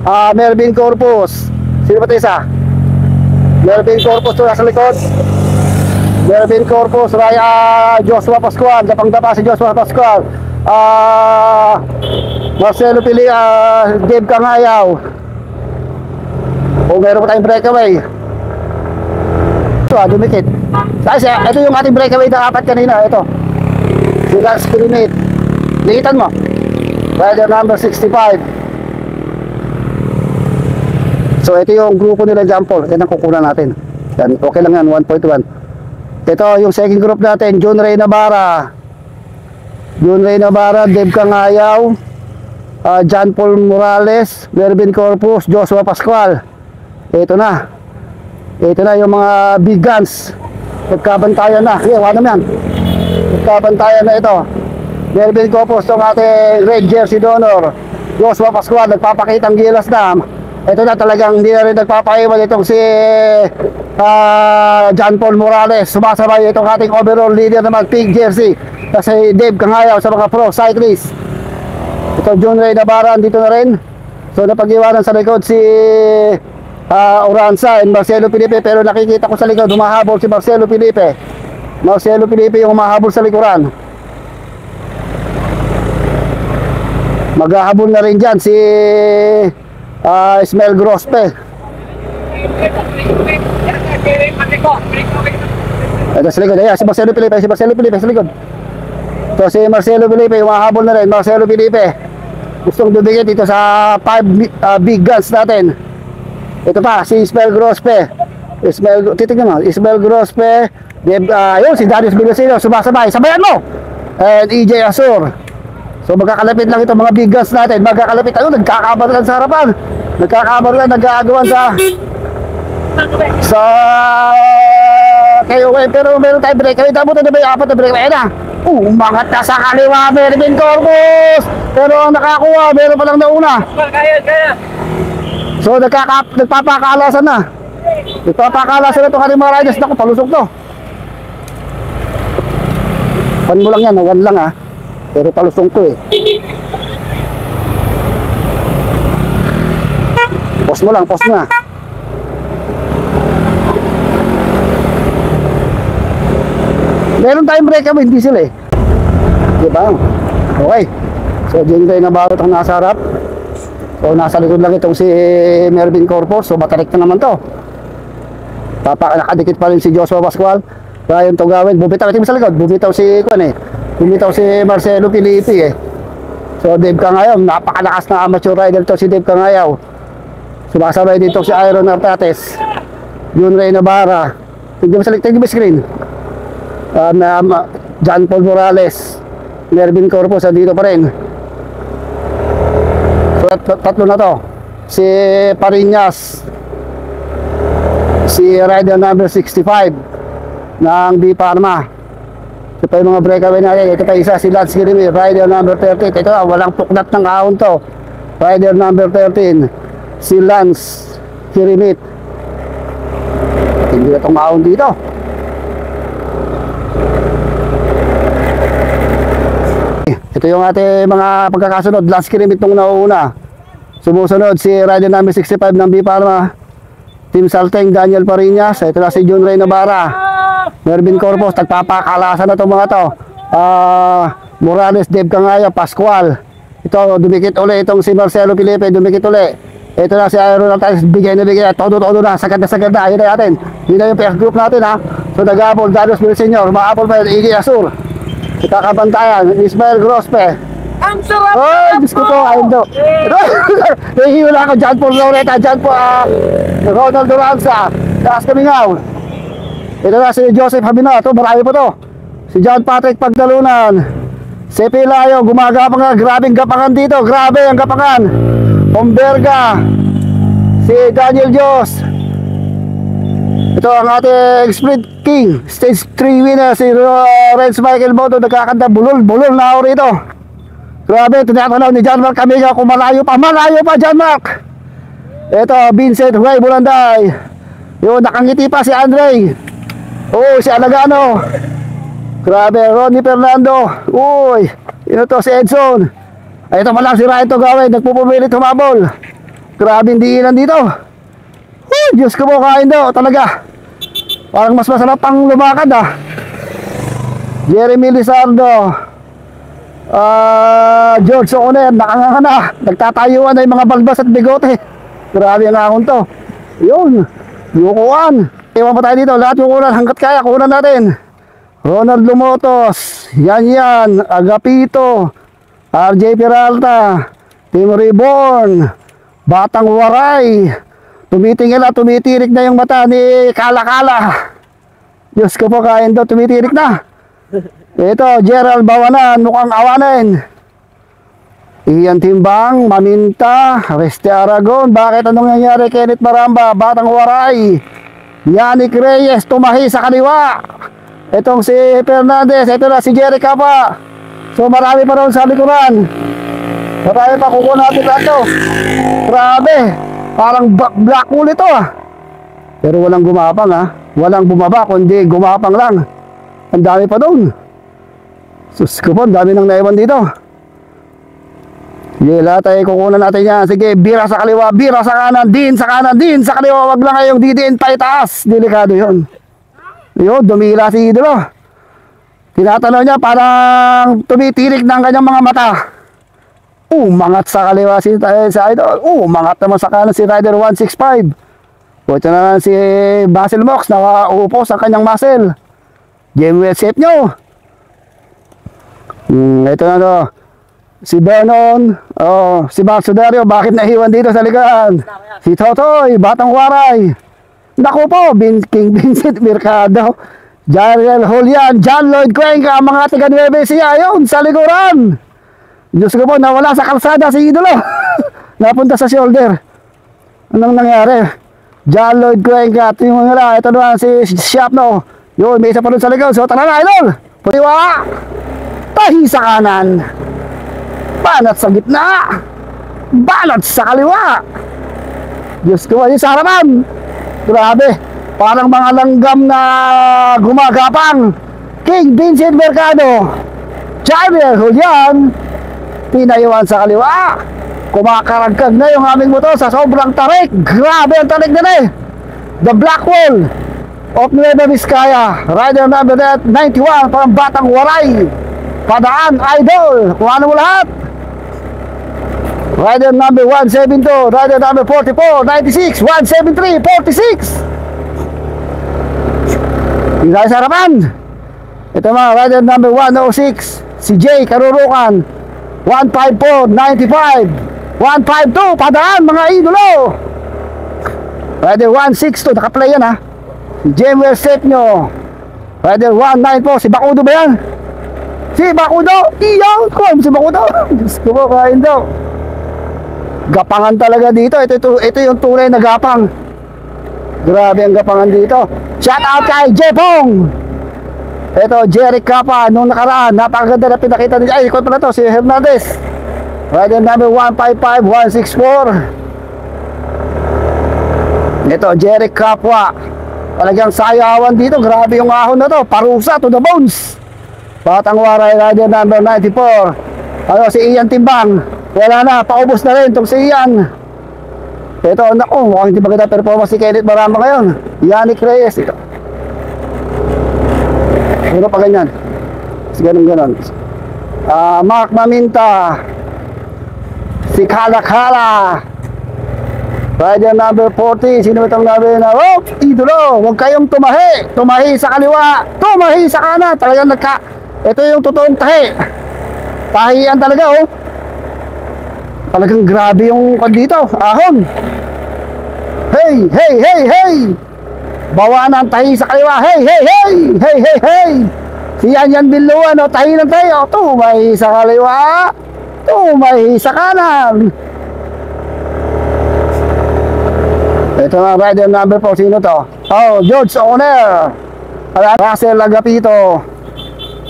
Ah, Melvin Corpus. Sino ba ito isa? Melvin Corpus to nasa likod. Melvin Corpus, Raya Joshua Pascual, dapang-dapa si Joshua Pascual. Ah, Marcelo Pili, ah, Dave Kangayaw. O meron pa tayong breakaway. Ito ah, dumikit. Kasi ito yung ating breakaway na apat kanina, ito. Sila Spirit. Likitan mo. Rider number 65. So ito yung grupo nila Jampol. Yan ang kukunan natin. Yan, okay lang yan, 1.1. Ito yung second group natin, John Ray Navarra. John Ray Navarra, Dave Kangayaw, ah, John Paul Morales, Mervin Corpus, Joshua Pascual. Ito na. Ito na yung mga big guns. Nagkabantayan na. Okay, wala naman yan. Nagkabantayan na ito. Melvin Corpus, itong ating red jersey donor. Joshua Pascual, nagpapakitang gilas na. Ito na talagang hindi na rin nagpapaiwan itong si ah, John Paul Morales. Sumasabay itong ating overall leader naman, pink jersey. Kasi Dave Kangayaw sa mga pro cyclist. Ito John Ray Navarra, dito na rin. So napag-iwanan sa likod si ah, Oranza and Marcelo Felipe. Pero nakikita ko sa likod, humahabol si Marcelo Felipe. Marcelo Felipe yung humahabol sa likuran. Maghahabol na rin dyan si ah, Ismael Grospe. Ito sa likod. Ayan, si Marcelo Felipe. Si Marcelo Felipe sa likod. Ito si Marcelo Felipe. Humahabol na rin. Marcelo Felipe. Gustong dumikit dito sa 5 big guns natin. Ito pa, si Ismael Grospe. Ismael, titignan mo. Ismael Grospe. Deb, ah, ayun, si Darius Villasino. Sumasabay. Sabayan mo! And EJ Asur. So magkakalapit lang ito mga big guns natin. Magkakalapit. Ayun, nagkakabarulan sa harapan. Nagkakabarulan, nagkakagawan sa sa kayo eh, pero meron tayong break kami tapos na ba yung apat na break ayun na umangat na sa kaliwa Mervin Corpus pero ang nakakuha meron pa lang nauna Kaya, kaya. so nagkaka, nagpapakalasan na nagpapakalasan na ito kanina mga riders naku palusok to pan mo lang yan one lang ah pero palusong to eh pause mo lang pause na Meron tayong breakaway, hindi sila eh. Di ba? Okay. So, Jane Ray Navarro ang nasa harap. So, nasa likod lang itong si Mervin Corpus. So, matarik na naman to. Papa, nakadikit pa rin si Joshua Pascual. Ryan Tugawin. Bumitaw ito sa likod. Bumitaw si, kuan eh. Bumitaw si Marcelo Filipi eh. So, Dave Kangayaw. Napakalakas na amateur rider to si Dave Kangayaw. Sumasabay dito si Iron Artates. Jun Ray Navarra. Tignan mo sa tignan mo screen. Um, um, John Paul Morales. Mervin Corpus, dito pa rin. So, tat- tatlo na to. Si Parinas. Si rider number 65 ng B Parma. Ito pa yung mga breakaway natin. Ito pa isa si Lance Kirimi, rider number 13. Ito, walang puknat ng ahon to. Rider number 13, si Lance Kirimit. Hindi na itong ahon dito. Ito yung ating mga pagkakasunod. Lance Kirimit nung nauuna. Sumusunod si rider number 65 ng B Parma. Team Salteng, Daniel Parinas. Ito na si John Ray Navarra. Mervin Corpus, nagpapakalasan na itong mga to. Ah, Morales, Dave Cangayo, Pascual. Ito, dumikit uli itong si Marcelo Felipe, dumikit uli. Ito na si Aaron Altares, bigay na bigay, todo-todo na, sagad na sagad na, ayun na natin. Yun na yung first group natin ha. So nag-apple, Darius Bill Senior, ma-apple pa yun, Iggy Asur. Kakabantayan, Ismael Grospe. Ang sarap! Ay, Diyos ko po, ayun daw. Nahihiwala ako, John Paul Loretta, John Paul, ah, Ronald Duranza, Taas Kamingaw. Ito na si Joseph Habinato, marami pa to. Si John Patrick Pagdalunan. Si Pilayo, gumagapang nga, grabing gapangan dito, grabe ang gapangan. Omberga. Si Daniel Dios. Ito ang ating Sprint King, Stage 3 winner, si Renz Michael Boto, nagkakanta bulol, bulol na ako rito. Grabe, tinatanaw ni John Mark Amiga kung malayo pa, malayo pa John Mark. Ito, Vincent Huay Bulanday. Yun, nakangiti pa si Andre. Oh, si Alagano. Grabe, Ronnie Fernando. Uy, ino to si Edson. Ay, ito malang si Ryan Togaway, nagpupumilit humabol. Grabe, hindi ilan dito. Oh, Diyos ko po, kain daw, talaga. Parang mas masarap pang lumakad ah. Jeremy Lizardo. Ah, George O'Connor, nakanganga na. Nagtatayuan na yung mga balbas at bigote. Grabe ang ahon to. Yun, yukuan. Iwan pa tayo dito, lahat yung kunan, hanggat kaya, kunan natin. Ronald Lumotos, Yan Yan, Agapito, RJ Peralta, Tim Reborn, Batang Waray, tumitingil at tumitirik na yung mata ni Kala Kala. Diyos ko po, kain daw, tumitirik na. Ito, Gerald Bawanan, mukhang awanin. Ian Timbang, Maminta, Reste Aragon, bakit anong nangyari Kenneth Maramba, Batang Waray, Yannick Reyes, tumahi sa kaliwa. Itong si Fernandez, ito na si Jerry Capa. So marami pa rin sa likuran. Marami pa kukuha natin lahat. Grabe, parang black hole ito ah. Pero walang gumapang ah. Walang bumaba, kundi gumapang lang. Ang dami pa doon. Sus ko po, ang dami nang naiwan dito. Sige, lahat ay kukunan natin yan. Sige, bira sa kaliwa, bira sa kanan, din sa kanan, din sa kaliwa. Wag lang kayong didiin pa itaas. Delikado yun. Yun, dumila si Idolo. Tinatanaw niya parang tumitirik ng kanyang mga mata. Umangat sa kaliwa si, eh, si Idol. Umangat naman sa kanan si Rider 165. Puto na si Basil Mox, nakaupo sa kanyang muscle. Game well shape nyo. Hmm, ito na to. Si Vernon, oh, si Max Sudario, bakit nahiwan dito sa likaran? Si Totoy, Batang Waray. Naku po, Bin, King Vincent Mercado. Jarrell Julian, John Lloyd Cuenca, mga taga Nueva Ecija, yun, sa likuran. Diyos ko po, nawala sa kalsada si Idolo. Napunta sa shoulder. Anong nangyari? John Lloyd Cuenca, at yung mga ito naman si Shapno. Yun, may isa pa rin sa likod. So, tara na, Idol! Putiwa! Tahi sa kanan. Banat sa gitna. Banat sa kaliwa. Diyos ko, yung sa harapan. Grabe. Parang mga langgam na gumagapang. King Vincent Mercado. Javier Julian. Pinayuan sa kaliwa. Kumakaragkag na yung aming motor sa sobrang tarik. Grabe ang tarik na eh. The Black Wall of Nueva Vizcaya. Rider number 91 from Batang Waray. Padaan Idol. Kung ano mo lahat. Rider number 172, rider number 44, 96, 173, 46. Yung sa harapan. Ito mga rider number 106, si Jay Karurukan, 154, 95, 152, padaan mga idolo. Rider 162, nakaplay yan ha. James Sepnyo. Rider 194, si Bakudo ba yan? Si Bakudo! Iyaw! Kung si Bakudo! Diyos ko po, kain daw. Gapangan talaga dito. Ito, ito, ito yung tunay na gapang. Grabe ang gapangan dito. Shout out kay Jepong! Ito, Jerry Capa, nung nakaraan, napakaganda na pinakita niya. Ay, ikot pala to, si Hernandez. Rider number 155-164. Ito, Jerry Capua. Talagang sayawan dito. Grabe yung ahon na to. Parusa to the bones. Batang Waray, Rider number 94. Ano, si Ian Timbang. Wala na, paubos na rin itong si Ian. Ito, naku, mukhang hindi maganda performance si Kenneth Marama ngayon. Yannick Reyes, ito. Ano pa ganyan? Ganun ganon. Ah, Mark Maminta. Si Kala Kala. Rider number 40. Sino itong number na? Oh, idolo. Huwag kayong tumahi. Tumahi sa kaliwa. Tumahi sa kanan. Talagang nagka... Ito yung totoong tahi. Tahiyan talaga, oh. Talagang grabe yung kwan dito. Ahon. Hey, hey, hey, hey. Bawa ng tahi sa kaliwa. Hey, hey, hey! Hey, hey, hey! Si Yan Yan Biluan, o, tahi ng tahi. O, tumay sa kaliwa. Tumay sa kanan. Ito na rider number 4. Sino to? Oh, George Owner. Russell Agapito.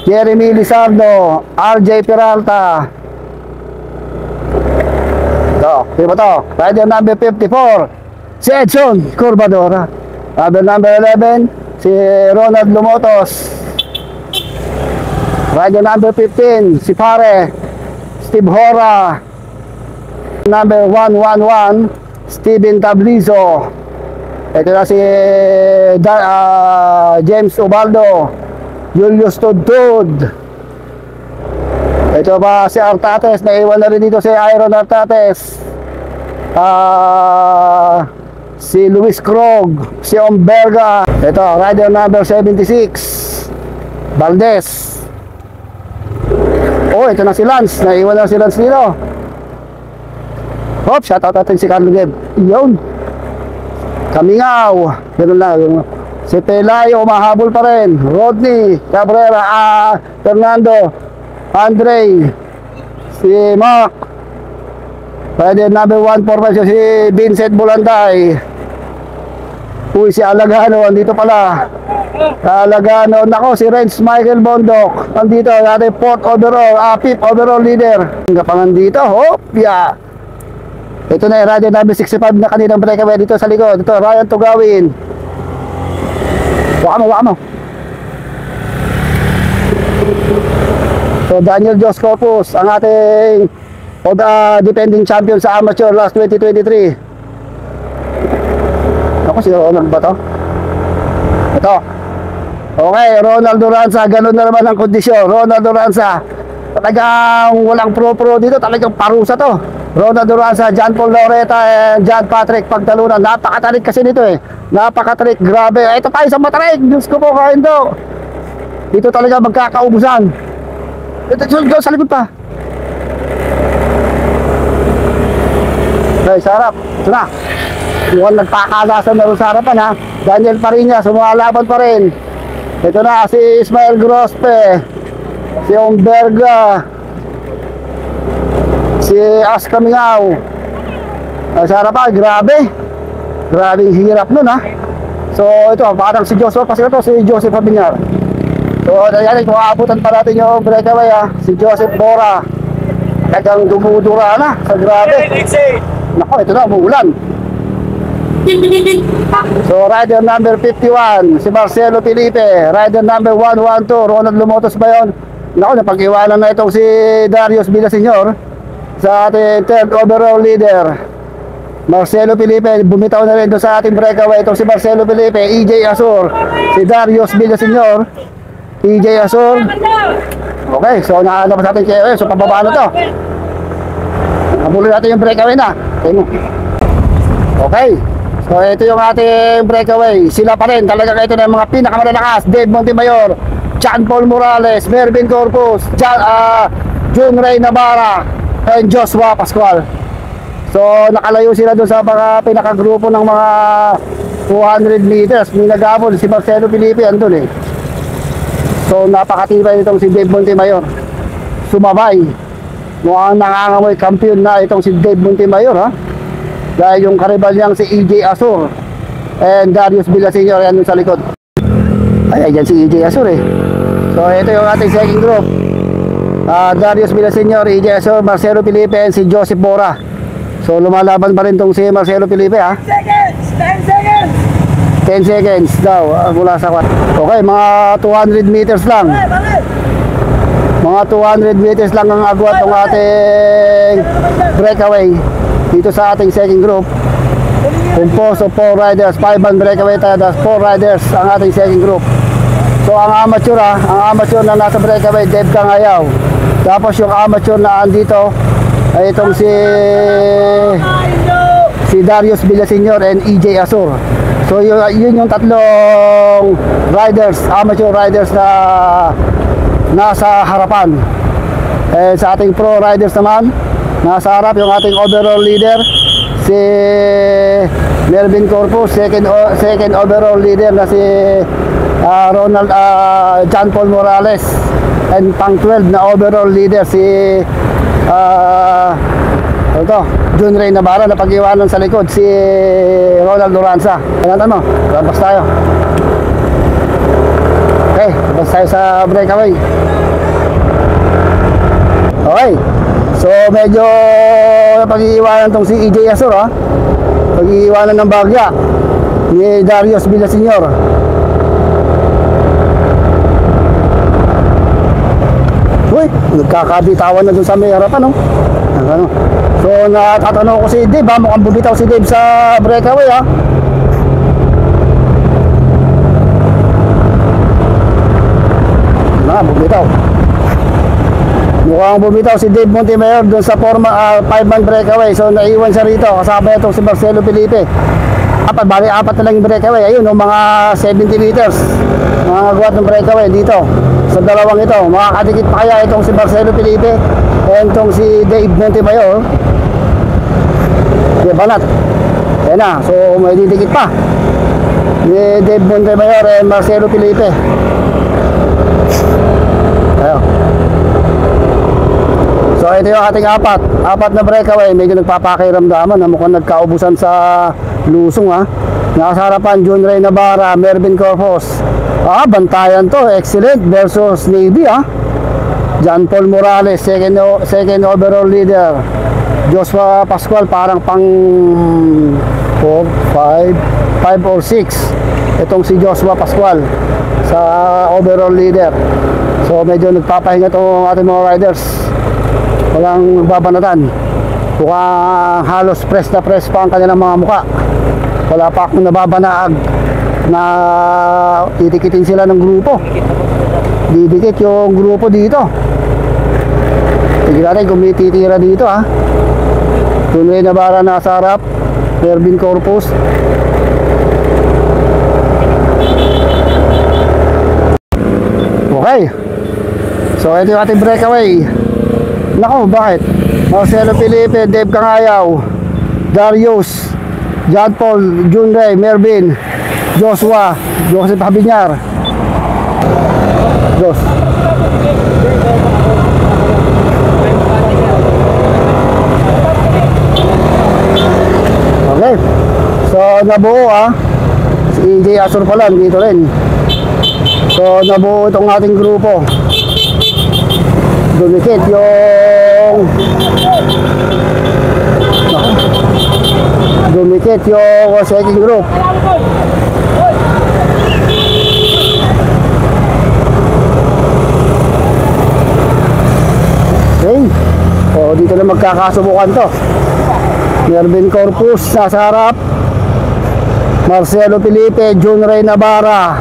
Jeremy Lizardo. RJ Peralta. Ito, sino ba to? Rider number 54. Si Edson Corbadora. Rider number 11, si Ronald Lumotos. Rider number 15, si Pare, Steve Hora. Number 111, Steven Tablizo. Ito na si ah, James Ubaldo, Julius Tudtud. Ito pa si Artates, naiwan na rin dito si Iron Artates. Ah, si Luis Krog, si Omberga. Ito, rider number 76, Valdez. Oh, ito na si Lance. Naiwan na si Lance dito. Hop, shoutout natin si Carlo Geb. Yun. Kamingaw. Ganun lang. Si Pelayo, mahabol pa rin. Rodney, Cabrera, ah, Fernando, Andre, si Mark, Rider number 145 si Vincent Bulanday. Uy, si Alagano, andito pala. Alagano, nako, si Renz Michael Bondok. Andito, natin fourth overall, ah, fifth overall leader. Ang Gapangan dito, hop, yeah. Ito na yung rider number 65 na kaninang breakaway dito sa likod. Ito, Ryan Tugawin. Waka mo, waka mo. So, Daniel Jos Corpus, ang ating o defending champion sa amateur last 2023. Ako si Ronald ba to? Ito. Okay, Ronald Duranza, ganun na naman ang kondisyon. Ronald Duranza, talagang walang pro-pro dito, talagang parusa to. Ronald Duranza, John Paul Loreta, and John Patrick Pagtalunan. Napakatarik kasi nito eh. Napakatarik, grabe. Ito tayo sa matarik. Diyos ko po, kain daw. Dito talaga magkakaubusan. Ito, ito, ito, sa likod pa. Okay, sa harap. Ito na. Mukhang nagpakagasan na rin sa harapan ha. Daniel Parinya, sumalaban pa rin. Ito na, si Ismael Grospe. Si Omberga. Si Aska Mingaw. Ay, sa harapan, grabe. Grabe hirap nun ha. So ito, parang si Joseph, kasi ito si Joseph Fabiñar. So ayan, kung aabutan pa natin yung breakaway ha. Si Joseph Bora. Talagang dumudura na. Sa grabe. Nako, ito na, umuulan. So, rider number 51, si Marcelo Felipe. Rider number 112, Ronald Lumotos ba yun? Nako, napag-iwanan na itong si Darius Villaseñor sa ating third overall leader. Marcelo Felipe, bumitaw na rin doon sa ating breakaway. Itong si Marcelo Felipe, EJ Asur, si Darius Villaseñor, EJ Asur. Okay, so nakalabas natin kayo. So, pababa na to. Habulin natin yung breakaway na. Mo. Okay. So ito yung ating breakaway. Sila pa rin. Talaga ito na yung mga pinakamalalakas. Dave Montemayor, John Paul Morales, Mervin Corpus, John, uh, June Ray Navarra, and Joshua Pascual. So nakalayo sila doon sa mga pinakagrupo ng mga 200 meters. May nagabol si Marcelo Felipe andun eh. So napakatibay itong si Dave Montemayor. Sumabay. Mukhang nangangamoy kampiyon na itong si Dave Montemayor ha. Dahil yung karibal niyang si EJ Asur and Darius Villaseñor yan sa likod. Ay, ayan si EJ Asur eh. So ito yung ating second group. Ah, Darius Villaseñor, EJ Asur, Marcelo Felipe and si Joseph Bora. So lumalaban pa rin tong si Marcelo Felipe ha. Seconds! 10 seconds! 10 seconds daw ah, mula sa kwat. Okay, mga 200 meters lang. Mga 200 meters lang ang agwat ng ating breakaway dito sa ating second group. Composed of 4 riders, 5 man breakaway tayo, that's 4 riders ang ating second group. So ang amateur ah, ang amateur na nasa breakaway, Dave Kangayaw. Tapos yung amateur na andito ay itong si si Darius Villaseñor and EJ Asur. So yun, yun yung tatlong riders, amateur riders na nasa harapan. Eh, sa ating pro riders naman, nasa harap yung ating overall leader, si Melvin Corpus, second, second overall leader na si ah, Ronald ah, John Paul Morales, and pang 12 na overall leader si ah, ano Jun Ray Navarra na pag-iwanan sa likod si Ronald Loranza. Kailan mo? Labas tayo. Okay, labas tayo sa breakaway. Okay. So medyo pag-iiwanan tong si EJ Asor ha. Pag-iiwanan ng bagya ni Darius Villaseñor. Uy, nagkakabitawan na dun sa may harapan no. Ano? So natatanong ko si Dave ha, mukhang bumitaw si Dave sa breakaway ha. Na, bumitaw. Mukhang bumitaw si Dave Montemayor doon sa forma 5-man breakaway. So naiwan siya rito kasama itong si Marcelo Felipe. Apat, bali apat na lang yung breakaway. Ayun, oh, mga 70 meters. Mga guwat ng breakaway dito. Sa dalawang ito. Makakadikit pa kaya itong si Marcelo Felipe and itong si Dave Montemayor. Di banat. Yan na. So may didikit pa. Ni Dave Montemayor and Marcelo Felipe. Ayo. So ito yung ating apat. Apat na breakaway. Medyo nagpapakiramdaman na mukhang nagkaubusan sa lusong ha. Nasa harapan, John Ray Navarra, Mervin Corpus. Ah, bantayan to. Excellent versus Navy ha. John Paul Morales, second, second overall leader. Joshua Pascual, parang pang 4, 5, 5 or 6. Itong si Joshua Pascual sa overall leader. So medyo nagpapahinga itong ating mga riders. Walang babanatan. Mukhang halos press na press pa ang kanilang mga muka. Wala pa akong nababanaag na titikitin sila ng grupo. Didikit yung grupo dito. Tignan natin kung may titira dito ha. Tunay na bara nasa harap. Mervin Corpus. Okay. So ito yung ating breakaway. Nako, bakit? Marcelo Felipe, Dave Kangayaw, Darius, John Paul, Jun Mervin, Joshua, Joseph Habinyar. Dos. Okay. So nabuo ah. Si EJ Asur pala dito rin. So nabuo itong ating grupo. Dumikit yung. Dumikit yung second group. Okay. O dito na magkakasubukan to. Mervin Corpus nasa harap. Marcelo Felipe, Jun Ray Navarra,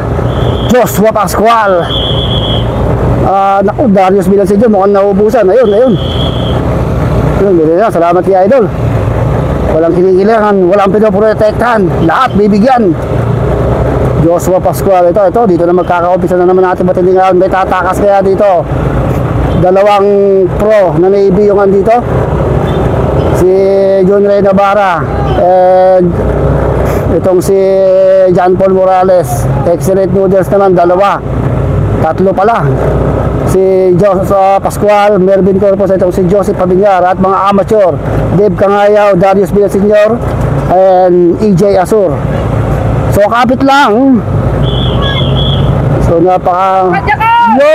Joshua Pascual. Ah, naku, Darius Villaseñor mukhang naubusan. Ayun, ayun. Ayun, na. Salamat kay Idol. Walang kinikilangan, walang pinoprotektahan. Lahat bibigyan. Joshua Pascual, ito, ito. Dito na magkaka-umpisa na naman natin matinding round. May tatakas kaya dito. Dalawang pro na Navy yung andito. Si John Ray Navarra, and itong si John Paul Morales. Excellent noodles naman, dalawa. Tatlo pala. Si Joseph Pascual, Mervin Corpus, itong si Joseph Pabinyar at mga amateur. Dave Kangayaw, Darius Villasenor, and EJ Asur. So kapit lang. So napaka... Yo!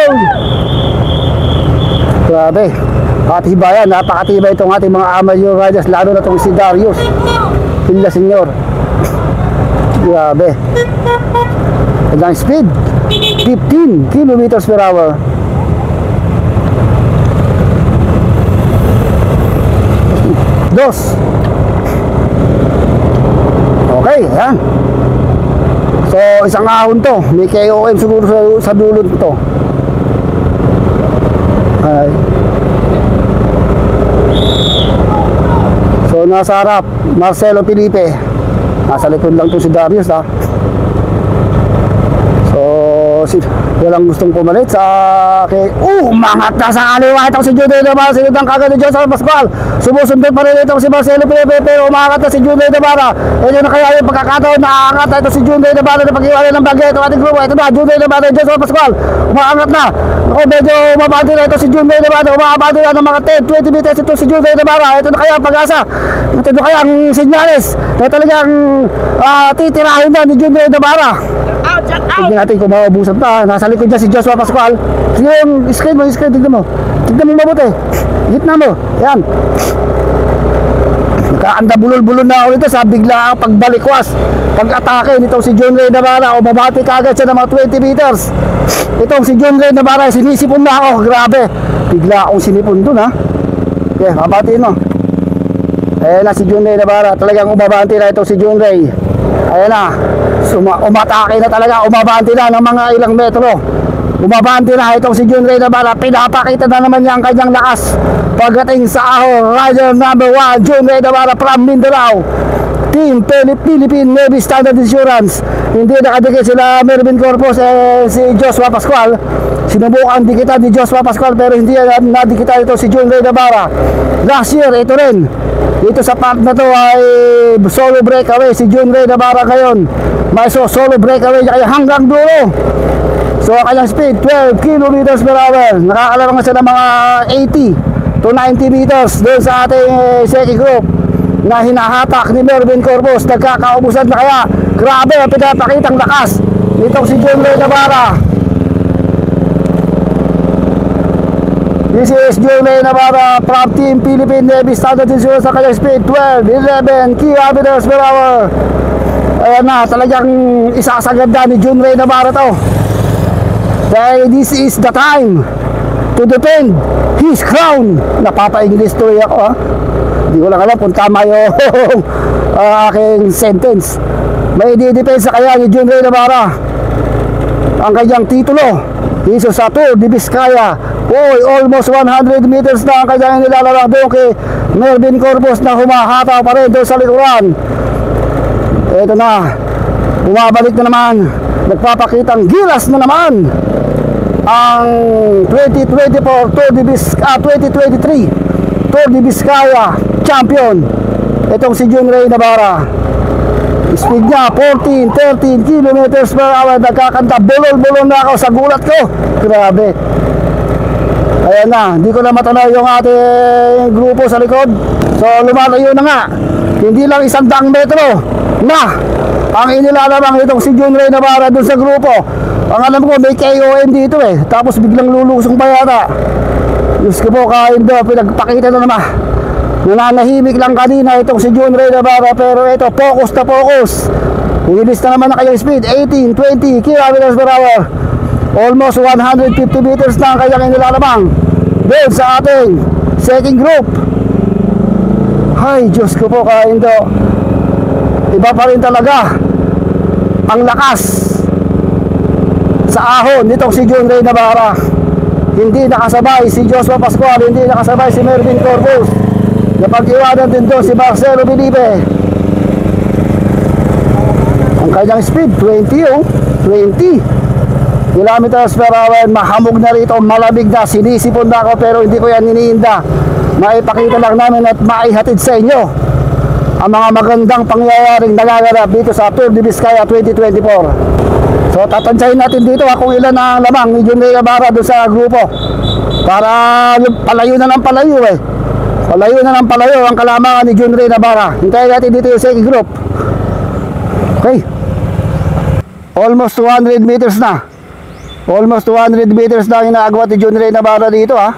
Grabe. Katibayan, napakatibay itong ating mga amateur riders, lalo na itong si Darius Villasenor. Grabe. Ang speed. 15 kilometers per hour. Dos. Okay, yan. So, isang ahon to. May KOM siguro sa, sa dulo to. Ay. So, nasa harap, Marcelo Felipe. Nasa likod lang to si Darius, ha. So, si, walang gustong pumalit sa kay Oh, umangat na sa kaliwa. Itong si Jude Navarra sinunod ang kagad ni Joseph Pascual. Sumusunod pa rin itong si Marcelo Pepe pero umangat na si Jude Navarra ito na kaya yung pagkakataon. Na aangat na ito si Jude Navarra na pag-iwalay ng bagay. Ito ating grupo. Ito na Jude Navarra Joseph Pascual. Umangat na. Ako medyo umabati na ito si Jude Navarra umabati na ng mga 10 20 meters ito si Jude Navarra ito na kaya pag-asa. Ito na kaya ang sinyales na talagang ah, titirahin na ni check out! Tignan natin kung maubusan pa. Nasa likod niya si Joshua Pascual. Sige yung screen mo, yung screen, tignan mo. Tignan mo mabuti. Gitna mo. Yan. Nakaanda bulol-bulol na ako nito sa bigla ang pagbalikwas. Pag-atake nitong si John Ray Navarra o mabati kagad siya ng mga 20 meters. Itong si John Ray Navarra, sinisipon na ako. Grabe. Bigla akong sinipon dun ha. Okay, mabatiin mo. Ayan na si John Ray Navarra. Talagang umabanti na itong si John Ray. Ayan na. Suma, umatake na talaga. Umabanti na ng mga ilang metro. Umabanti na itong si John Ray Navarra. Pinapakita na naman niya ang kanyang lakas. Pagdating sa ahon, rider number 1, John Ray Navarra from Mindanao. Team Philip Philippine Navy Standard Insurance. Hindi nakadikit sila Mervin Corpus eh, si Joshua Pascual. Sinubukan dikitan ni Joshua Pascual pero hindi na nadikitan ito si John Ray Navarra. Last year, ito rin. Dito sa part na to ay solo breakaway si John Ray Navarra ngayon. May so solo breakaway niya kaya hanggang dulo. So ang kanyang speed 12 kilometers per hour. Nakakalaro nga siya ng mga 80 to 90 meters doon sa ating eh, second group na hinahatak ni Mervin Corpus. Nagkakaubusan na kaya. Grabe ang pinapakitang lakas nitong si John Ray Navarra. This is Julie Navarra from Team Philippine Navy Standard Insurance sa kanyang speed 12, 11 kilometers per hour. Ayan na, talagang isasagad na ni Ray Navarra to. Dahil this is the time to defend his crown. Napapa-English tuloy ako ha. Hindi ko lang alam kung tama yung ah, aking sentence. May didepensa kaya ni Ray Navarra ang kanyang titulo dito sa Tour de Vizcaya. Uy, almost 100 meters na ang kanyang nilalaro doon kay Melvin Corpus na humahataw pa rin doon sa likuran. Ito na, bumabalik na naman, nagpapakitang gilas na naman ang 2024 Tour de Vizcaya, ah, 2023 Tour de Vizcaya champion. Itong si Jun Ray Navarra. Speed niya 14, 13 kilometers per hour. Nagkakanta, bulol-bulol na ako sa gulat ko. Grabe. Ayan na, hindi ko na matanaw yung ating grupo sa likod. So lumalayo na nga. Hindi lang isang daang metro na ang inilalabang itong si Jun Ray Navarra dun sa grupo. Ang alam ko may KOM dito eh. Tapos biglang lulusong pa yata. Diyos ko po kain do, pinagpakita na naman. Nananahimik lang kanina itong si Jun Ray Navarra pero ito focus na focus. Inilis na naman na kanyang speed 18, 20 kilometers per hour. Almost 150 meters na ang kanyang inilalabang. Doon sa ating second group. Ay, Diyos ko po kain do. Iba pa rin talaga ang lakas sa ahon nitong si Jun Ray Navarra. Hindi nakasabay si Joshua Pascual, hindi nakasabay si Mervin Corpus. Napag-iwanan din doon si Marcelo Bilipe. Ang kanyang speed, 20 oh. 20 kilometers per hour. Mahamog na rito, malamig na. Sinisipon na ako pero hindi ko yan iniinda. maipakita lang namin at maihatid sa inyo ang mga magandang pangyayaring nagaganap dito sa Tour de Vizcaya 2024. So tatansyahin natin dito kung ilan ang lamang ni Junrey Ibarra doon sa grupo. Para palayo na ng palayo eh. Palayo na ng palayo ang kalamangan ni Junrey Navarra. Hintayin natin dito yung second group. Okay. Almost 200 meters na. Almost 200 meters na inaagwat ni Junrey Navarra dito ha.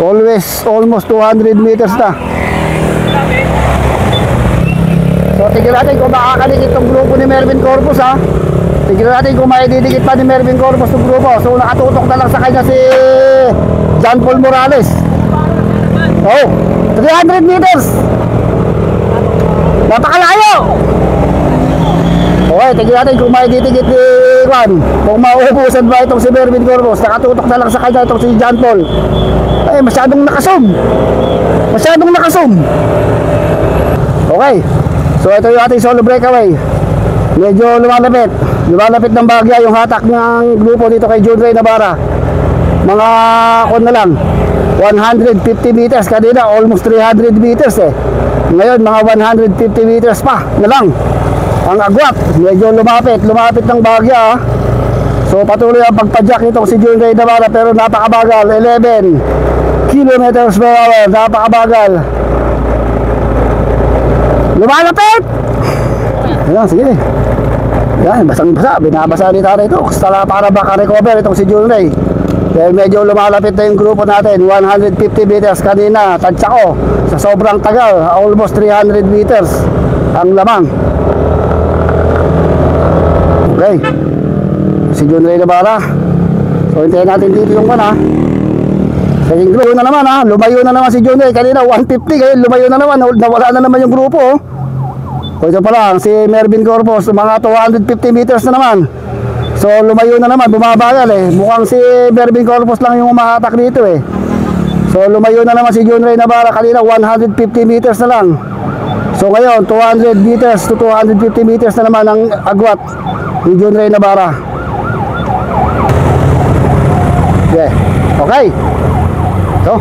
Always almost 200 meters na. So tignan natin kung makakadikit itong grupo ni Mervin Corpus ha. Tignan natin kung may didikit pa ni Mervin Corpus itong grupo. So nakatutok na lang sa kanya si John Paul Morales. Oh, 300 meters. Napakalayo. Okay, tignan natin kung may didikit ni Juan. Kung mauubusan ba itong si Mervin Corpus. Nakatutok na lang sa kanya itong si John Paul. Ay, masyadong nakasum. Masyadong nakasum. Okay. So ito yung ating solo breakaway. Medyo lumalapit. Lumalapit ng bagya yung hatak ng grupo dito kay June Ray Navarra. Mga kon na lang. 150 meters kanina almost 300 meters eh. Ngayon mga 150 meters pa na lang. Ang agwat, medyo lumapit, lumapit ng bagya. ah. So patuloy ang pagpadyak nitong si June Ray Navarra pero napakabagal. 11 kilometers per hour, napakabagal. Lumalapit! Ayan, sige. Yan, basang-basa. Binabasa ni tatay ito. Sala para baka-recover itong si Junrey. Dahil medyo lumalapit na yung grupo natin. 150 meters kanina. Tansya ko. Sa sobrang tagal. Almost 300 meters. Ang lamang. Okay. Si Junrey Navarra. So, hintayin natin dito yung kana. Second group na naman ha. Lumayo na naman si Junrey. Kanina 150. Ngayon lumayo na naman. Nawala na naman yung grupo. Oh. O ito pa si Mervin Corpus, mga 250 meters na naman. So lumayo na naman, bumabagal eh. Mukhang si Mervin Corpus lang yung umahatak dito eh. So lumayo na naman si John Ray Navarra kanina, 150 meters na lang. So ngayon, 200 meters to 250 meters na naman ang agwat John Ray Navarra. Yeah. Okay. So,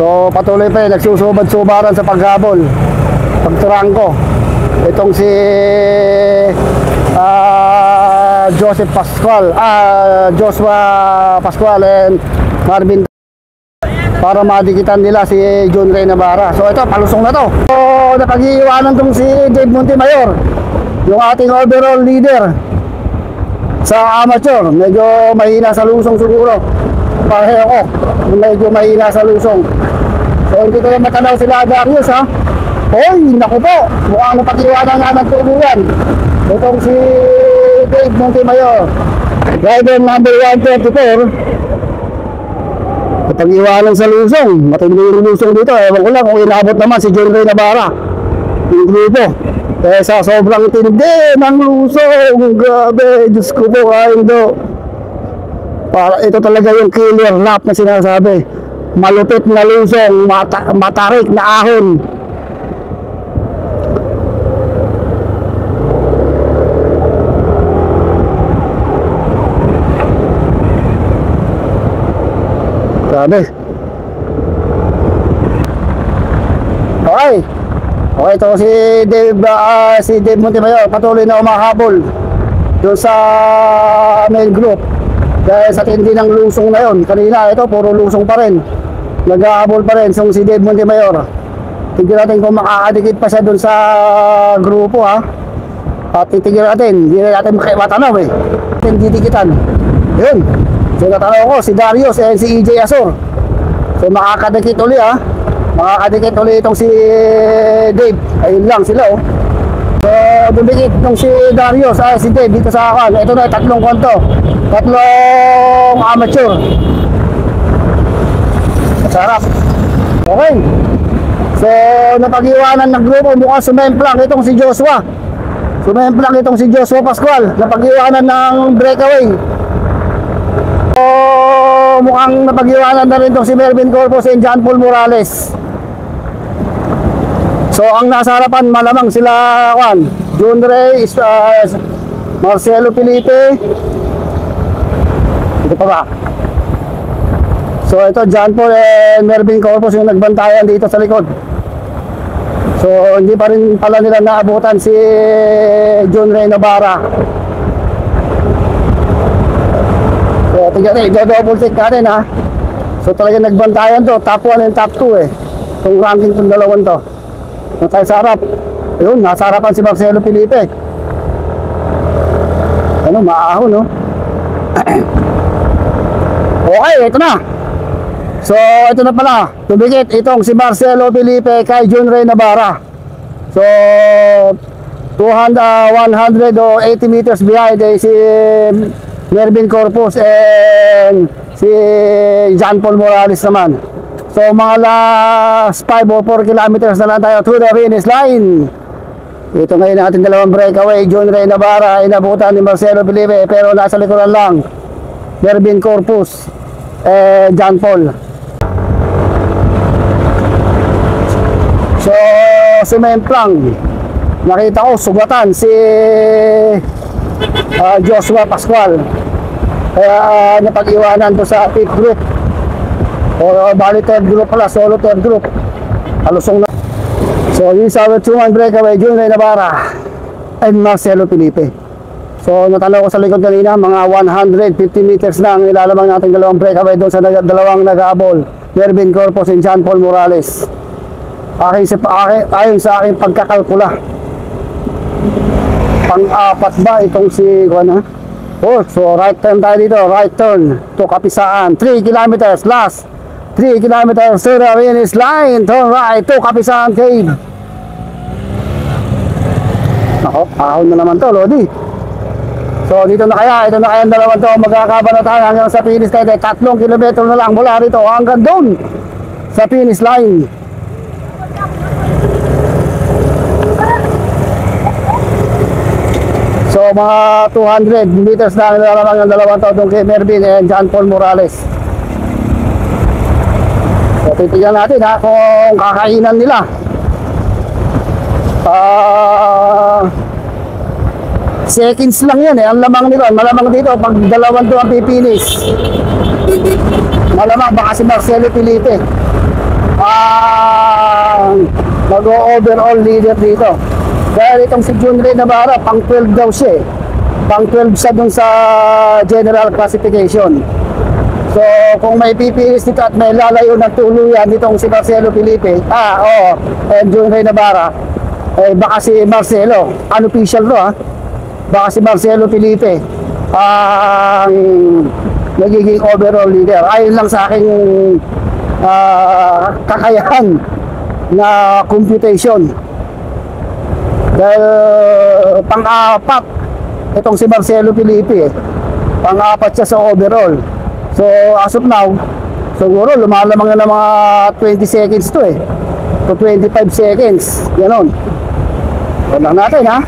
so patuloy pa rin, nagsusubad-subaran sa paghabol. Pagturangko itong si ah, Joseph Pascual. Ah, Joshua Pascual and Marvin. Para madikitan nila si John Ray Navarra. So ito palusong na to. So napag-iiwanan tong si Dave Montemayor yung ating overall leader sa amateur medyo mahina sa lusong siguro pareho ko medyo mahina sa lusong so hindi ko na matanaw sila Darius ha Hoy, naku po, mukhang napag-iwanan nga ng tulungan. Itong si Dave Montemayor, driver number 134. Napag-iwanan sa lusong, matindi yung lusong dito. Ewan ko lang kung inabot naman si John Ray Navarra. Yung grupo. Kaya sa sobrang tindi ng lusong, grabe, Diyos ko po, do. Para, ito talaga yung killer lap na sinasabi. Malupit na lusong, mata, matarik na ahon. Grabe. Okay. Okay, ito si Dave, ah, si Dave Montemayor patuloy na umahabol doon sa main group. Dahil sa tindi ng lusong na yon. Kanina, ito, puro lusong pa rin. Nag-ahabol pa rin so, si Dave Montemayor. Tignan natin kung makakadikit pa siya doon sa grupo ha. At titignan natin, hindi na natin matanaw eh. Hindi dikitan. Yun. So natanaw ko si Darius and si EJ Asor. So makakadikit uli ha. Makakadikit uli itong si Dave. Ayun lang sila oh. So dumikit itong si Darius ay si Dave dito sa akin. Ito na tatlong konto. Tatlong amateur. Masarap. Okay. So napag-iwanan ng grupo mukhang sumemplang itong si Joshua. Sumemplang itong si Joshua Pascual. Napag-iwanan ng breakaway. So, mukhang napag-iwanan na rin itong si Melvin Corpus and John Paul Morales. So, ang nasa harapan, malamang sila, Juan, June Ray, uh, Marcelo Felipe, ito pa ba? So ito, John Paul and Mervin Corpus yung nagbantayan dito sa likod. So hindi pa rin pala nila naabutan si John Ray Navarra. So tingnan natin, i-double check natin ha. So talaga nagbantayan to, top 1 and top 2 eh. Itong ranking itong dalawan to. Yung tayo. Ayun, nasa harapan si Marcelo Felipe. Ano, maahon no? okay, ito na. So, ito na pala. Tumikit itong si Marcelo Felipe kay Jun Ray Navarra. So, 200, uh, 100 o 80 meters behind eh, si Mervin Corpus and si John Paul Morales naman. So, mga last 5 or 4 kilometers na lang tayo to the finish line. Ito ngayon ang ating dalawang breakaway. John Ray Navarra, inabutan ni Marcelo Felipe pero nasa likuran lang. Mervin Corpus, eh, John Paul. So, si Memplang, nakita ko, sugatan si ah, Joshua Pascual. Kaya ah, napag-iwanan to sa pit group. O bali third group pala, solo third group. Alusong na. So, yung sa two-man breakaway, Jun Ray Navarra and Marcelo Felipe. So, natanaw ko sa likod kanina, mga 150 meters lang ilalamang natin dalawang breakaway doon sa dalawang nag-aabol. Mervin Corpus and John Paul Morales. Akin sa, akin, ayon sa aking pagkakalkula. Pang-apat ba itong si, ano? Oh, so right turn tayo dito, right turn to Kapisaan. 3 kilometers, last 3 kilometers to the finish line. Turn right to Kapisaan Cave. Ako, ahon na naman to, Lodi. So dito na kaya, ito na kaya ang dalawang to magkakabanatan hanggang sa finish line. Tatlong kilometro na lang mula rito hanggang doon sa finish line. So mga 200 meters na ang nilalamang ng dalawang to doon kay Mervin and John Paul Morales. Titignan natin ha kung kakainan nila. Ah... Seconds lang yan eh, ang lamang nito. Malamang dito, pag dalawang to ang pipinis. Malamang baka si Marcelo Felipe. Ah, mag-overall leader dito. Dahil itong si Jun Ray Navarra, pang 12 daw siya eh. Pang 12 siya sa general classification. So, kung may pipinis dito at may lalayo ng tuluyan nitong si Marcelo Felipe, ah, oo, and Jun Ray Navarra, eh, baka si Marcelo, unofficial to ah, baka si Marcelo Felipe ang nagiging overall leader. Ayon lang sa aking ah, kakayahan na computation. Dahil pang-apat itong si Marcelo Felipe, pang-apat siya sa overall. So as of now, siguro lumalamang na ng mga 20 seconds to eh. To 25 seconds. Ganon. Huwag lang natin ha.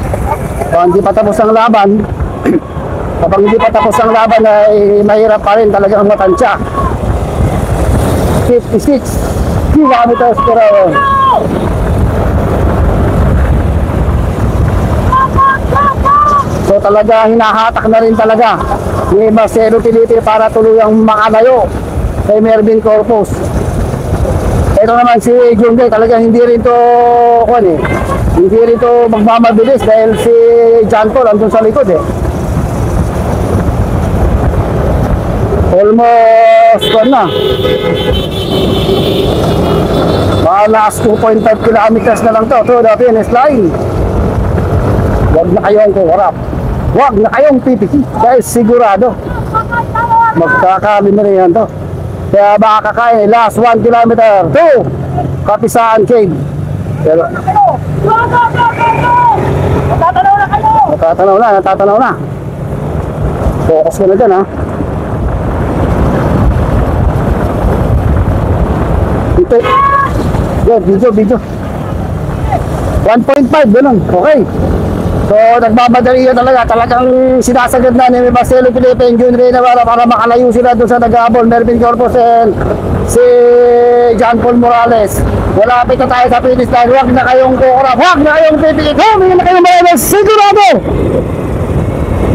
Kung hindi pa tapos ang laban, kapag hindi pa tapos ang laban ay mahirap pa rin talagang matansya. 56 kilometers per hour. So talaga hinahatak na rin talaga ni Marcelo Felipe para tuluyang makalayo kay Mervin Corpus. Ito naman si Junde, talaga hindi rin to kuan eh. Hindi rin to magmamabilis dahil si John Paul andun sa likod eh. Almost kuan na. Mga last 2.5 kilometers na lang to to the finish line. Huwag na kayong kuwarap. Huwag na kayong pipiki dahil sigurado magkakalimutan to. Kaya baka kakain last 1 kilometer to Kapisaan Cave. Pero Matatanaw na kayo! natatanaw na, natatanaw na. Focus ka na dyan ha. Ito. Yan, video, video. 1.5, ganun. Okay. So, nagmamadali yun talaga. Talagang sinasagad na ni Marcelo Felipe and Jun Ray Navarra para makalayo sila doon sa nag-aabol. Mervin Corpus and si John Paul Morales. Malapit na tayo sa finish line. Huwag na kayong kukurap. Huwag na kayong pipikit. Huwag na kayong mayroon. Sigurado!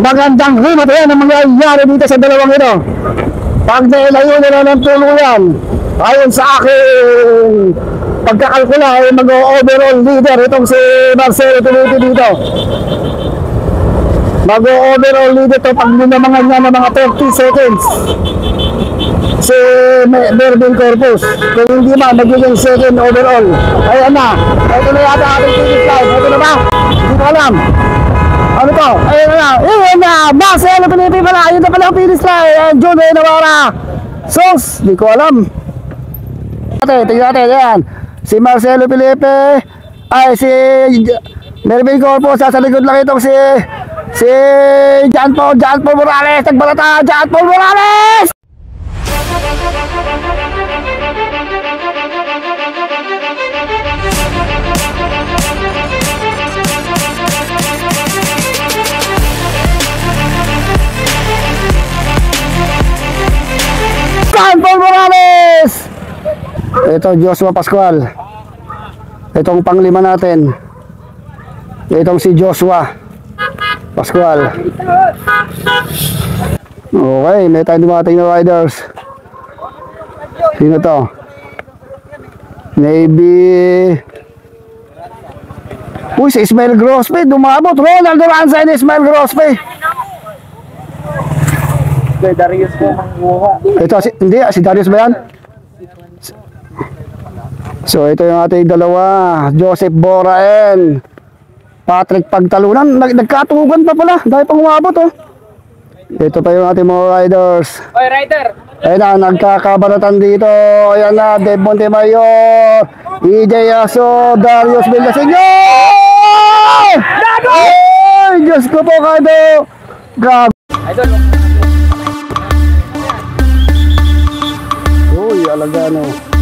Magandang rimot yan ang mangyayari dito sa dalawang ito. Pag nailayo nila ng tuluyan, ayon sa akin, pagkakalkula ay mag-overall leader itong si Marcelo Tuluti dito. Mag-overall leader to pag linamangan niya ng mga 30 seconds. Si Me- Mervin Corpus. Kung hindi man, magiging second overall. Ayan na. Ito na yata ating finish line. Ito na ba? Hindi ko alam. Ano to? Ayun na. Ayun na. Marcelo Felipe pala. Ayun na pala ang finish line. Ayan, Jun Ray Navarra. Sos. Di ko alam. Ate, tingnan natin. Ayan. Si Marcelo Felipe. Ay, si Melvin Corpus. Sa likod lang itong si si John Paul, John Paul Morales. Nagbalata, John Paul Morales! John Paul Morales! Ito, Joshua Pascual. Itong panglima natin. Itong si Joshua Pascual. Okay, may tayo dumating na riders. Sino to? Maybe... Uy, si Ismael Grospe, dumabot. Ronald Duranza and Ismael Grospe. Darius po mangguha. Ito, si, hindi, si Darius ba yan? So, ito yung ating dalawa. Joseph Boraen. Patrick Pagtalunan. Nag nagkatugan pa pala. Dahil pang umabot, oh. Ito pa yung ating mga riders. Oy, rider! Ayun na, nagkakabaratan dito. Ayan na, Dave Montemayor. EJ Aso, Darius Villaseñor! Ay, Diyos ko po, Kado. Grabe. Uy, alagano.